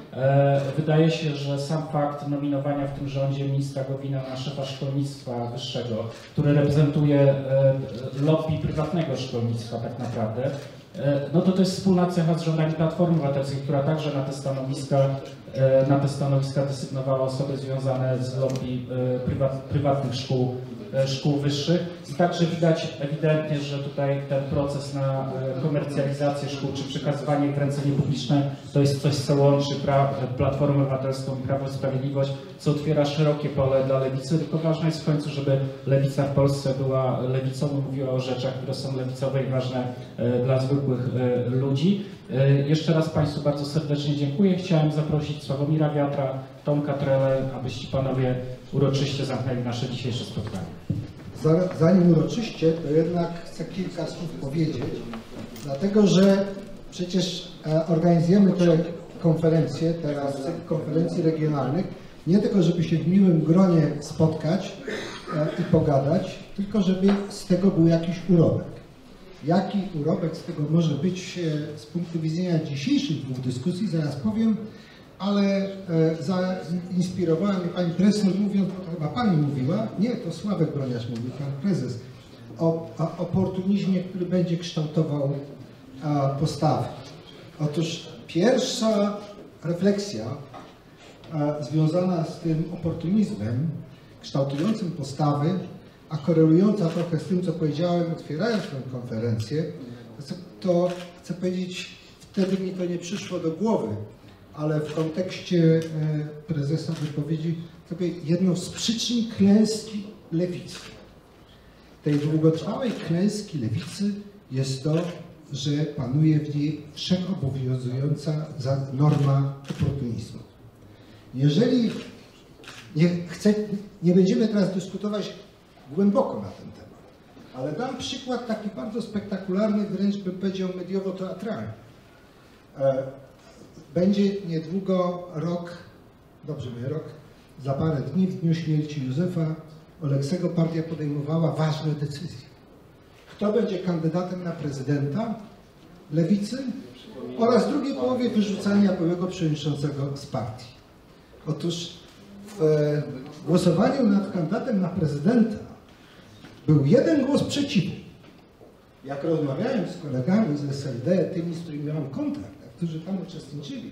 Wydaje się, że sam fakt nominowania w tym rządzie ministra Gowina na szefa szkolnictwa wyższego, który reprezentuje lobby prywatnego szkolnictwa tak naprawdę, no to to jest wspólna cecha z rządami Platformy Obywatelskiej, która także na te stanowiska, e, na te stanowiska desygnowała osoby związane z lobby e, prywat, prywatnych szkół, e, szkół wyższych. I także widać ewidentnie, że tutaj ten proces na e, komercjalizację szkół czy przekazywanie ich w ręce niepubliczne to jest coś, co łączy Platformę Obywatelską i Prawo i Sprawiedliwość, co otwiera szerokie pole dla lewicy, tylko ważne jest w końcu, żeby lewica w Polsce była lewicą, mówiła o rzeczach, które są lewicowe i ważne e, dla zwykłych e, ludzi. E, Jeszcze raz Państwu bardzo serdecznie dziękuję. Chciałem zaprosić Sławomira Wiatra, Tomka Trele, abyście Panowie uroczyście zamknęli nasze dzisiejsze spotkanie. Za- Zanim uroczyście, to jednak chcę kilka słów powiedzieć, dlatego że przecież e, organizujemy te konferencje, teraz konferencji regionalnych, nie tylko żeby się w miłym gronie spotkać e, i pogadać, tylko żeby z tego był jakiś urobek. Jaki urobek z tego może być e, z punktu widzenia dzisiejszych dwóch dyskusji, zaraz powiem, ale e, zainspirowała mnie pani profesor mówiąc, to chyba pani mówiła, nie, to Sławek Broniarz mówił, pan prezes, o, oportunizmie, który będzie kształtował a, postawy. Otóż pierwsza refleksja a, związana z tym oportunizmem kształtującym postawy, a korelująca trochę z tym, co powiedziałem otwierając tę konferencję, to chcę powiedzieć, wtedy mi to nie przyszło do głowy, ale w kontekście e, prezesa wypowiedzi sobie jedną z przyczyn klęski lewicy. Tej długotrwałej klęski lewicy jest to, że panuje w niej wszechobowiązująca norma oportunizmu. Jeżeli nie, chcę, nie będziemy teraz dyskutować głęboko na ten temat, ale dam przykład taki bardzo spektakularny, wręcz bym powiedział mediowo-teatralny. Będzie niedługo rok, dobrze mówię, rok, za parę dni, w dniu śmierci Józefa Oleksego partia podejmowała ważne decyzje. Kto będzie kandydatem na prezydenta lewicy oraz drugiej połowie wyrzucania byłego przewodniczącego z partii. Otóż w e, głosowaniu nad kandydatem na prezydenta był jeden głos przeciwny. Jak rozmawiałem z kolegami z SLD, tymi, z którymi miałem kontakt, którzy tam uczestniczyli,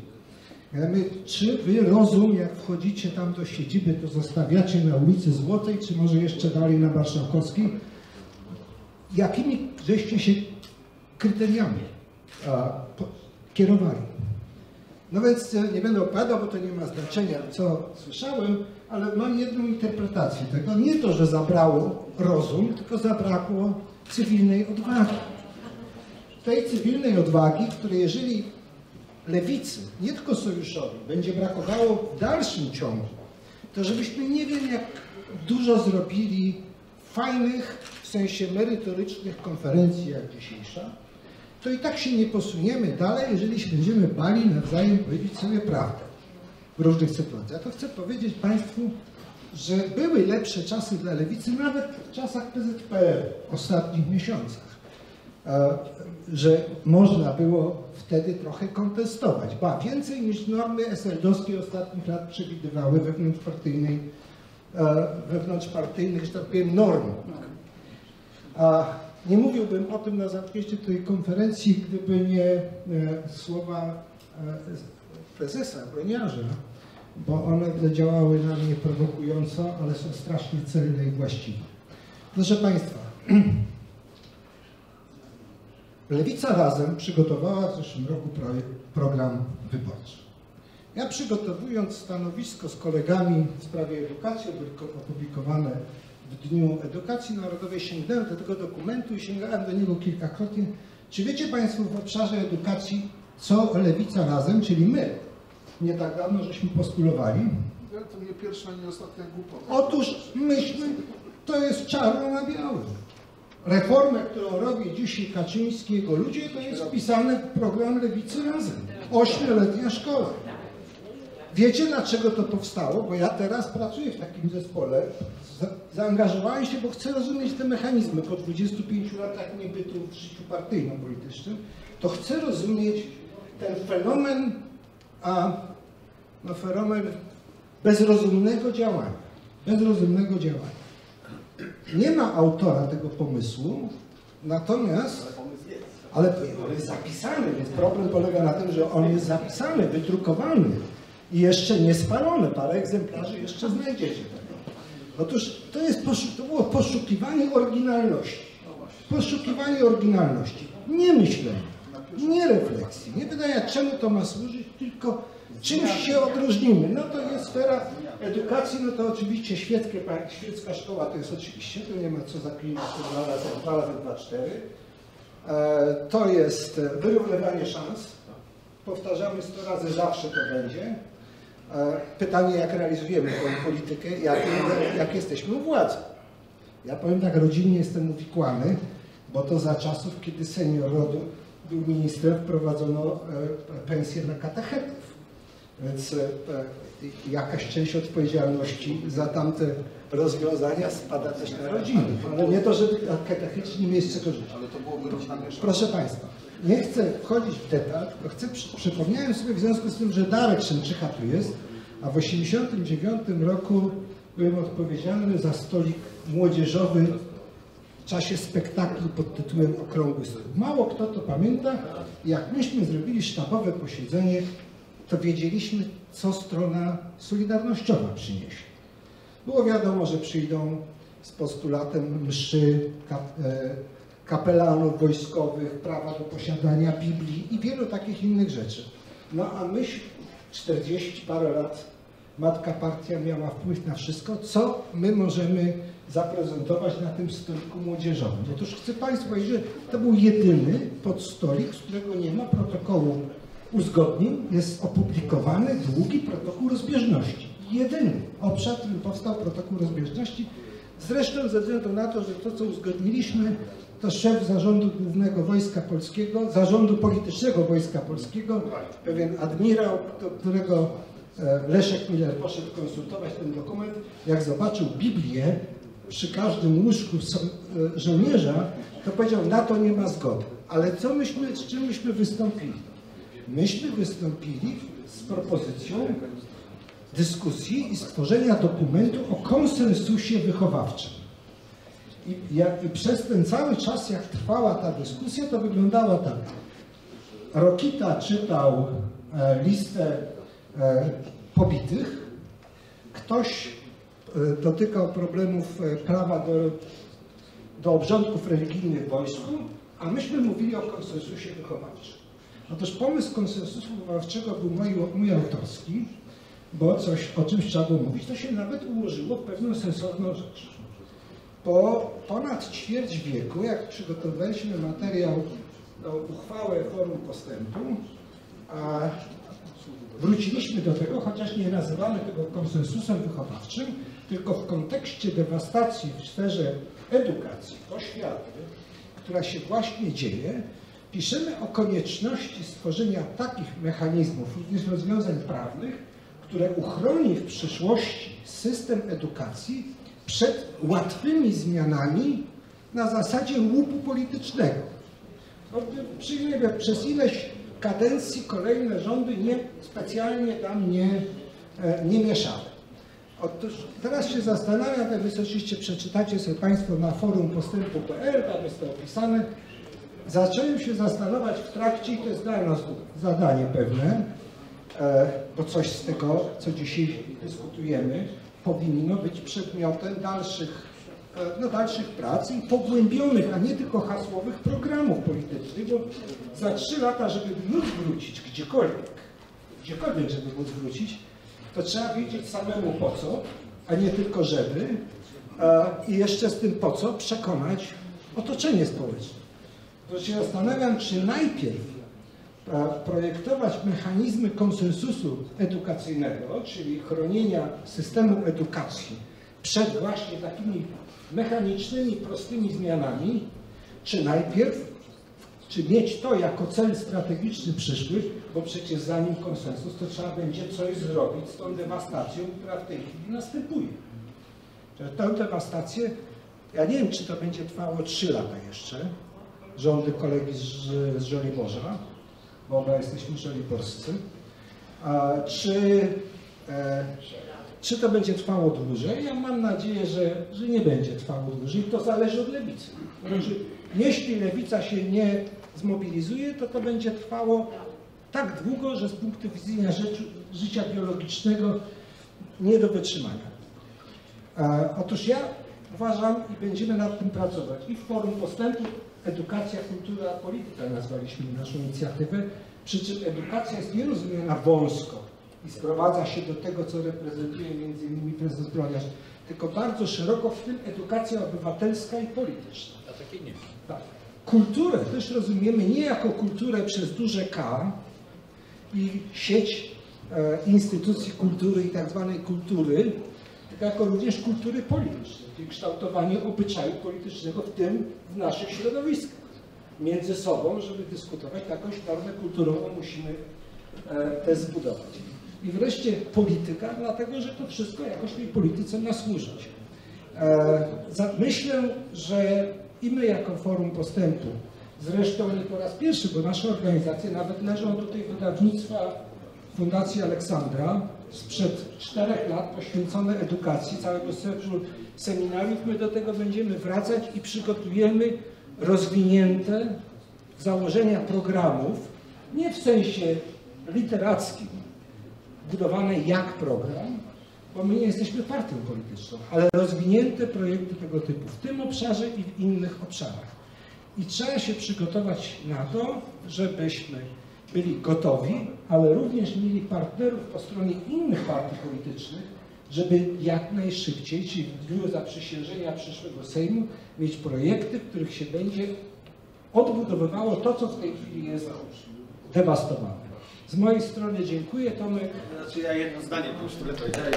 ja mówię, czy wy rozum, jak wchodzicie tam do siedziby, to zostawiacie na ulicy Złotej, czy może jeszcze dalej na Marszałkowskiej? Jakimi żeście się kryteriami kierowali? No więc e, nie będę opowiadał, bo to nie ma znaczenia, co słyszałem, ale mam jedną interpretację tego. Nie to, że zabrało rozum, tylko zabrakło cywilnej odwagi. Tej cywilnej odwagi, której jeżeli lewicy, nie tylko sojuszowi, będzie brakowało w dalszym ciągu, to żebyśmy nie wiem jak dużo zrobili fajnych, w sensie merytorycznych konferencji jak dzisiejsza, to i tak się nie posuniemy dalej, jeżeli się będziemy bali nawzajem powiedzieć sobie prawdę w różnych sytuacjach. To chcę powiedzieć Państwu, że były lepsze czasy dla lewicy nawet w czasach PZPR w ostatnich miesiącach. E, że można było wtedy trochę kontestować. Ba, więcej niż normy SLD-owskie ostatnich lat przewidywały wewnątrzpartyjnej, e, wewnątrzpartyjnych, że tak powiem, norm. A nie mówiłbym o tym na zamknięciu tej konferencji, gdyby nie e, słowa e, prezesa, broniarza, bo one działały na mnie prowokująco, ale są strasznie celne i właściwe. Proszę Państwa, Lewica Razem przygotowała w zeszłym roku projekt, program wyborczy. Ja przygotowując stanowisko z kolegami w sprawie edukacji opublikowane w Dniu Edukacji Narodowej sięgnąłem do tego dokumentu i sięgałem do niego kilkakrotnie. Czy wiecie Państwo w obszarze edukacji, co Lewica Razem, czyli my, nie tak dawno żeśmy postulowali? To nie pierwsza, nie ostatnia głupota. Otóż myśmy, to jest czarno na białym. Reformę, którą robi dzisiaj Kaczyński jego ludzie, to jest wpisane w program Lewicy Razem. Ośmioletnia szkoła. Wiecie dlaczego to powstało? Bo ja teraz pracuję w takim zespole. Za- Zaangażowałem się, bo chcę rozumieć te mechanizmy. Po 25 latach niebytu w życiu partyjno-politycznym, to chcę rozumieć ten fenomen a, no fenomen bezrozumnego działania. Bezrozumnego działania. Nie ma autora tego pomysłu, natomiast, ale on jest zapisany, więc problem polega na tym, że on jest zapisany, wydrukowany i jeszcze nie spalony. Parę egzemplarzy jeszcze znajdziecie tego. Otóż to, jest, to było poszukiwanie oryginalności. Poszukiwanie oryginalności. Nie myślenia, nie refleksji, nie wydania czemu to ma służyć, tylko czymś się odróżnimy. No to jest sfera edukacji, no to oczywiście świeckie, świecka szkoła to jest oczywiście, tu nie ma co zaklinać, to dwa razy, dwa razy dwa, cztery. E, To jest wyrównywanie szans. Powtarzamy 100 razy, zawsze to będzie. E, Pytanie, jak realizujemy tę politykę, jak, jak jesteśmy u władzy. Ja powiem tak, rodzinnie jestem uwikłany, bo to za czasów, kiedy senior rodu był ministrem, wprowadzono e, pensję na katechetów. Więc jakaś część odpowiedzialności za tamte rozwiązania spada też na rodziny. Ale nie to, żeby z czego żyć. Ale to byłoby Proszę Państwa, nie chcę wchodzić w detal, tylko chcę, przy- przypomniałem sobie w związku z tym, że Darek Szymczycha tu jest, a w 1989 roku byłem odpowiedzialny za stolik młodzieżowy w czasie spektaklu pod tytułem Okrągły Stół. Mało kto to pamięta. Jak myśmy zrobili sztabowe posiedzenie, to wiedzieliśmy, co strona solidarnościowa przyniesie. Było wiadomo, że przyjdą z postulatem mszy, e, kapelanów wojskowych, prawa do posiadania Biblii i wielu takich innych rzeczy. No a myśl 40 parę lat matka partia miała wpływ na wszystko, co my możemy zaprezentować na tym stoliku młodzieżowym. Otóż chcę Państwu powiedzieć, że to był jedyny podstolik, z którego nie ma protokołu uzgodnień, jest opublikowany długi protokół rozbieżności. Jedyny obszar, w którym powstał protokół rozbieżności. Zresztą ze względu na to, że to, co uzgodniliśmy, to szef Zarządu Głównego Wojska Polskiego, Zarządu Politycznego Wojska Polskiego, pewien admirał, do którego e, Leszek Miller poszedł konsultować ten dokument, jak zobaczył Biblię przy każdym łóżku e, żołnierza, to powiedział, na to nie ma zgody. Ale co myśmy, z czym myśmy wystąpili? Myśmy wystąpili z propozycją dyskusji i stworzenia dokumentu o konsensusie wychowawczym. I, jak, I przez ten cały czas, jak trwała ta dyskusja, to wyglądało tak. Rokita czytał e, listę e, pobitych, ktoś e, dotykał problemów e, prawa do, do obrządków religijnych w wojsku, a myśmy mówili o konsensusie wychowawczym. Otóż pomysł konsensusu wychowawczego był mój, mój autorski, bo coś, o czymś trzeba było mówić, to się nawet ułożyło w pewną sensowną rzecz. Po ponad ćwierć wieku, jak przygotowaliśmy materiał do uchwałę Forum Postępu, a wróciliśmy do tego, chociaż nie nazywamy tego konsensusem wychowawczym, tylko w kontekście dewastacji w sferze edukacji, oświaty, która się właśnie dzieje, piszemy o konieczności stworzenia takich mechanizmów, również rozwiązań prawnych, które uchroni w przyszłości system edukacji przed łatwymi zmianami na zasadzie łupu politycznego. No, przez ileś kadencji kolejne rządy nie, specjalnie tam nie, e, nie mieszały. Otóż teraz się zastanawiam, jak oczywiście przeczytacie sobie Państwo na forum postępu.pl, tam jest to opisane. Zacząłem się zastanawiać w trakcie, i to jest dla nas zadanie pewne, e, bo coś z tego, co dzisiaj dyskutujemy, powinno być przedmiotem dalszych, e, no, dalszych prac i pogłębionych, a nie tylko hasłowych programów politycznych, bo za trzy lata, żeby móc wrócić gdziekolwiek, gdziekolwiek, żeby móc wrócić, to trzeba wiedzieć samemu po co, a nie tylko żeby, e, i jeszcze z tym po co przekonać otoczenie społeczne. To się zastanawiam, czy najpierw e, projektować mechanizmy konsensusu edukacyjnego, czyli chronienia systemu edukacji przed właśnie takimi mechanicznymi, prostymi zmianami, czy najpierw, czy mieć to jako cel strategiczny przyszły, bo przecież zanim konsensus, to trzeba będzie coś zrobić z tą dewastacją, która w tej chwili następuje. Tę dewastację, ja nie wiem, czy to będzie trwało 3 lata jeszcze, rządy kolegi z, z Żoliborza, bo oba jesteśmy żoliborscy, A czy, e, czy to będzie trwało dłużej? Ja mam nadzieję, że, że nie będzie trwało dłużej. To zależy od lewicy. Znaczy, jeśli lewica się nie zmobilizuje, to to będzie trwało tak długo, że z punktu widzenia życiu, życia biologicznego nie do wytrzymania. E, Otóż ja uważam i będziemy nad tym pracować i w Forum Postępu Edukacja, Kultura, Polityka nazwaliśmy naszą inicjatywę, przy czym edukacja jest nie rozumiana wąsko i sprowadza się do tego, co reprezentuje między innymi prezes Broniarz, tylko bardzo szeroko, w tym edukacja obywatelska i polityczna. A takiej nie ma. Tak. Kulturę też rozumiemy nie jako kulturę przez duże K i sieć e, instytucji kultury i tak zwanej kultury, jako również kultury politycznej, czyli kształtowanie obyczaju politycznego, w tym w naszych środowiskach. Między sobą, żeby dyskutować, jakąś normę kulturową musimy e, zbudować. I wreszcie polityka, dlatego że to wszystko jakoś tej polityce ma służyć. E, Myślę, że i my jako Forum Postępu, zresztą nie po raz pierwszy, bo nasze organizacje nawet leżą do tej wydawnictwa Fundacji Aleksandra sprzed czterech lat poświęcone edukacji, całego cyklu seminariów. My do tego będziemy wracać i przygotujemy rozwinięte założenia programów, nie w sensie literackim, budowane jak program, bo my nie jesteśmy partią polityczną, ale rozwinięte projekty tego typu w tym obszarze i w innych obszarach. I trzeba się przygotować na to, żebyśmy byli gotowi, ale również mieli partnerów po stronie innych partii politycznych, żeby jak najszybciej, czyli w dniu zaprzysiężenia przyszłego Sejmu, mieć projekty, w których się będzie odbudowywało to, co w tej chwili jest dewastowane. Z mojej strony dziękuję. Tomek, Znaczy ja jedno zdanie, bo już tyle powiedziałeś.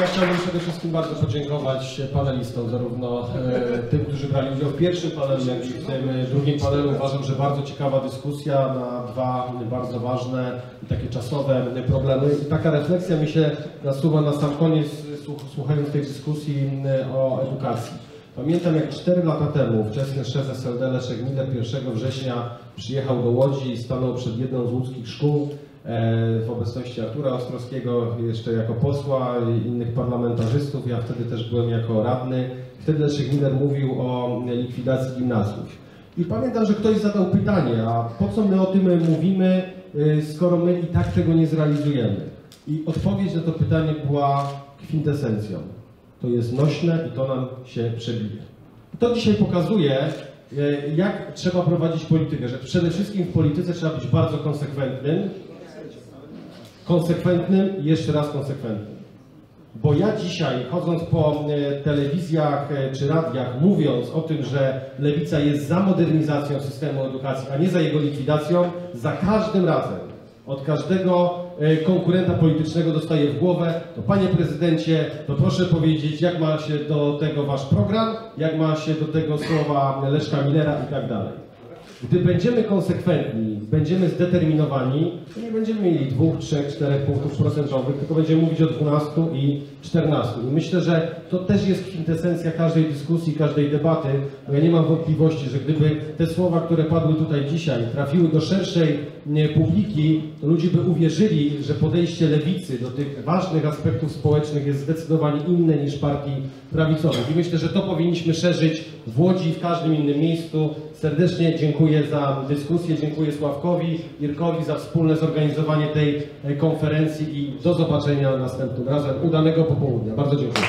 Ja chciałbym przede wszystkim bardzo podziękować panelistom, zarówno e, tym, którzy brali udział w pierwszym panelu, jak i w tym e, drugim panelu. Uważam, że bardzo ciekawa dyskusja na dwa bardzo ważne takie czasowe problemy. I taka refleksja mi się nasuwa na sam koniec, słuch- słuchając tej dyskusji o edukacji. Pamiętam jak 4 lata temu wczesny szef SLD Leszek Miller 1 września przyjechał do Łodzi i stanął przed jedną z łódzkich szkół w obecności Artura Ostrowskiego, jeszcze jako posła i innych parlamentarzystów. Ja wtedy też byłem jako radny. Wtedy Leszek Miller mówił o likwidacji gimnazjów. I pamiętam, że ktoś zadał pytanie, a po co my o tym mówimy, y, skoro my i tak tego nie zrealizujemy? I odpowiedź na to pytanie była kwintesencją. To jest nośne i to nam się przebije. I to dzisiaj pokazuje, e, jak trzeba prowadzić politykę, że przede wszystkim w polityce trzeba być bardzo konsekwentnym, konsekwentnym i jeszcze raz konsekwentnym. Bo ja dzisiaj, chodząc po e, telewizjach e, czy radiach, mówiąc o tym, że lewica jest za modernizacją systemu edukacji, a nie za jego likwidacją, za każdym razem od każdego e, konkurenta politycznego dostaję w głowę, to panie prezydencie, to proszę powiedzieć, jak ma się do tego wasz program, jak ma się do tego słowa Leszka Millera i tak dalej. Gdy będziemy konsekwentni, będziemy zdeterminowani, to nie będziemy mieli dwóch, trzech, czterech punktów procentowych, tylko będziemy mówić o 12 i 14. I myślę, że to też jest kwintesencja każdej dyskusji, każdej debaty, bo ja nie mam wątpliwości, że gdyby te słowa, które padły tutaj dzisiaj, trafiły do szerszej publiki, to ludzie by uwierzyli, że podejście lewicy do tych ważnych aspektów społecznych jest zdecydowanie inne niż partii prawicowych. I myślę, że to powinniśmy szerzyć w Łodzi i w każdym innym miejscu. Serdecznie dziękuję za dyskusję, dziękuję Sławkowi, Irkowi za wspólne zorganizowanie tej e, konferencji i do zobaczenia następnym razem. Udanego popołudnia. Bardzo dziękuję.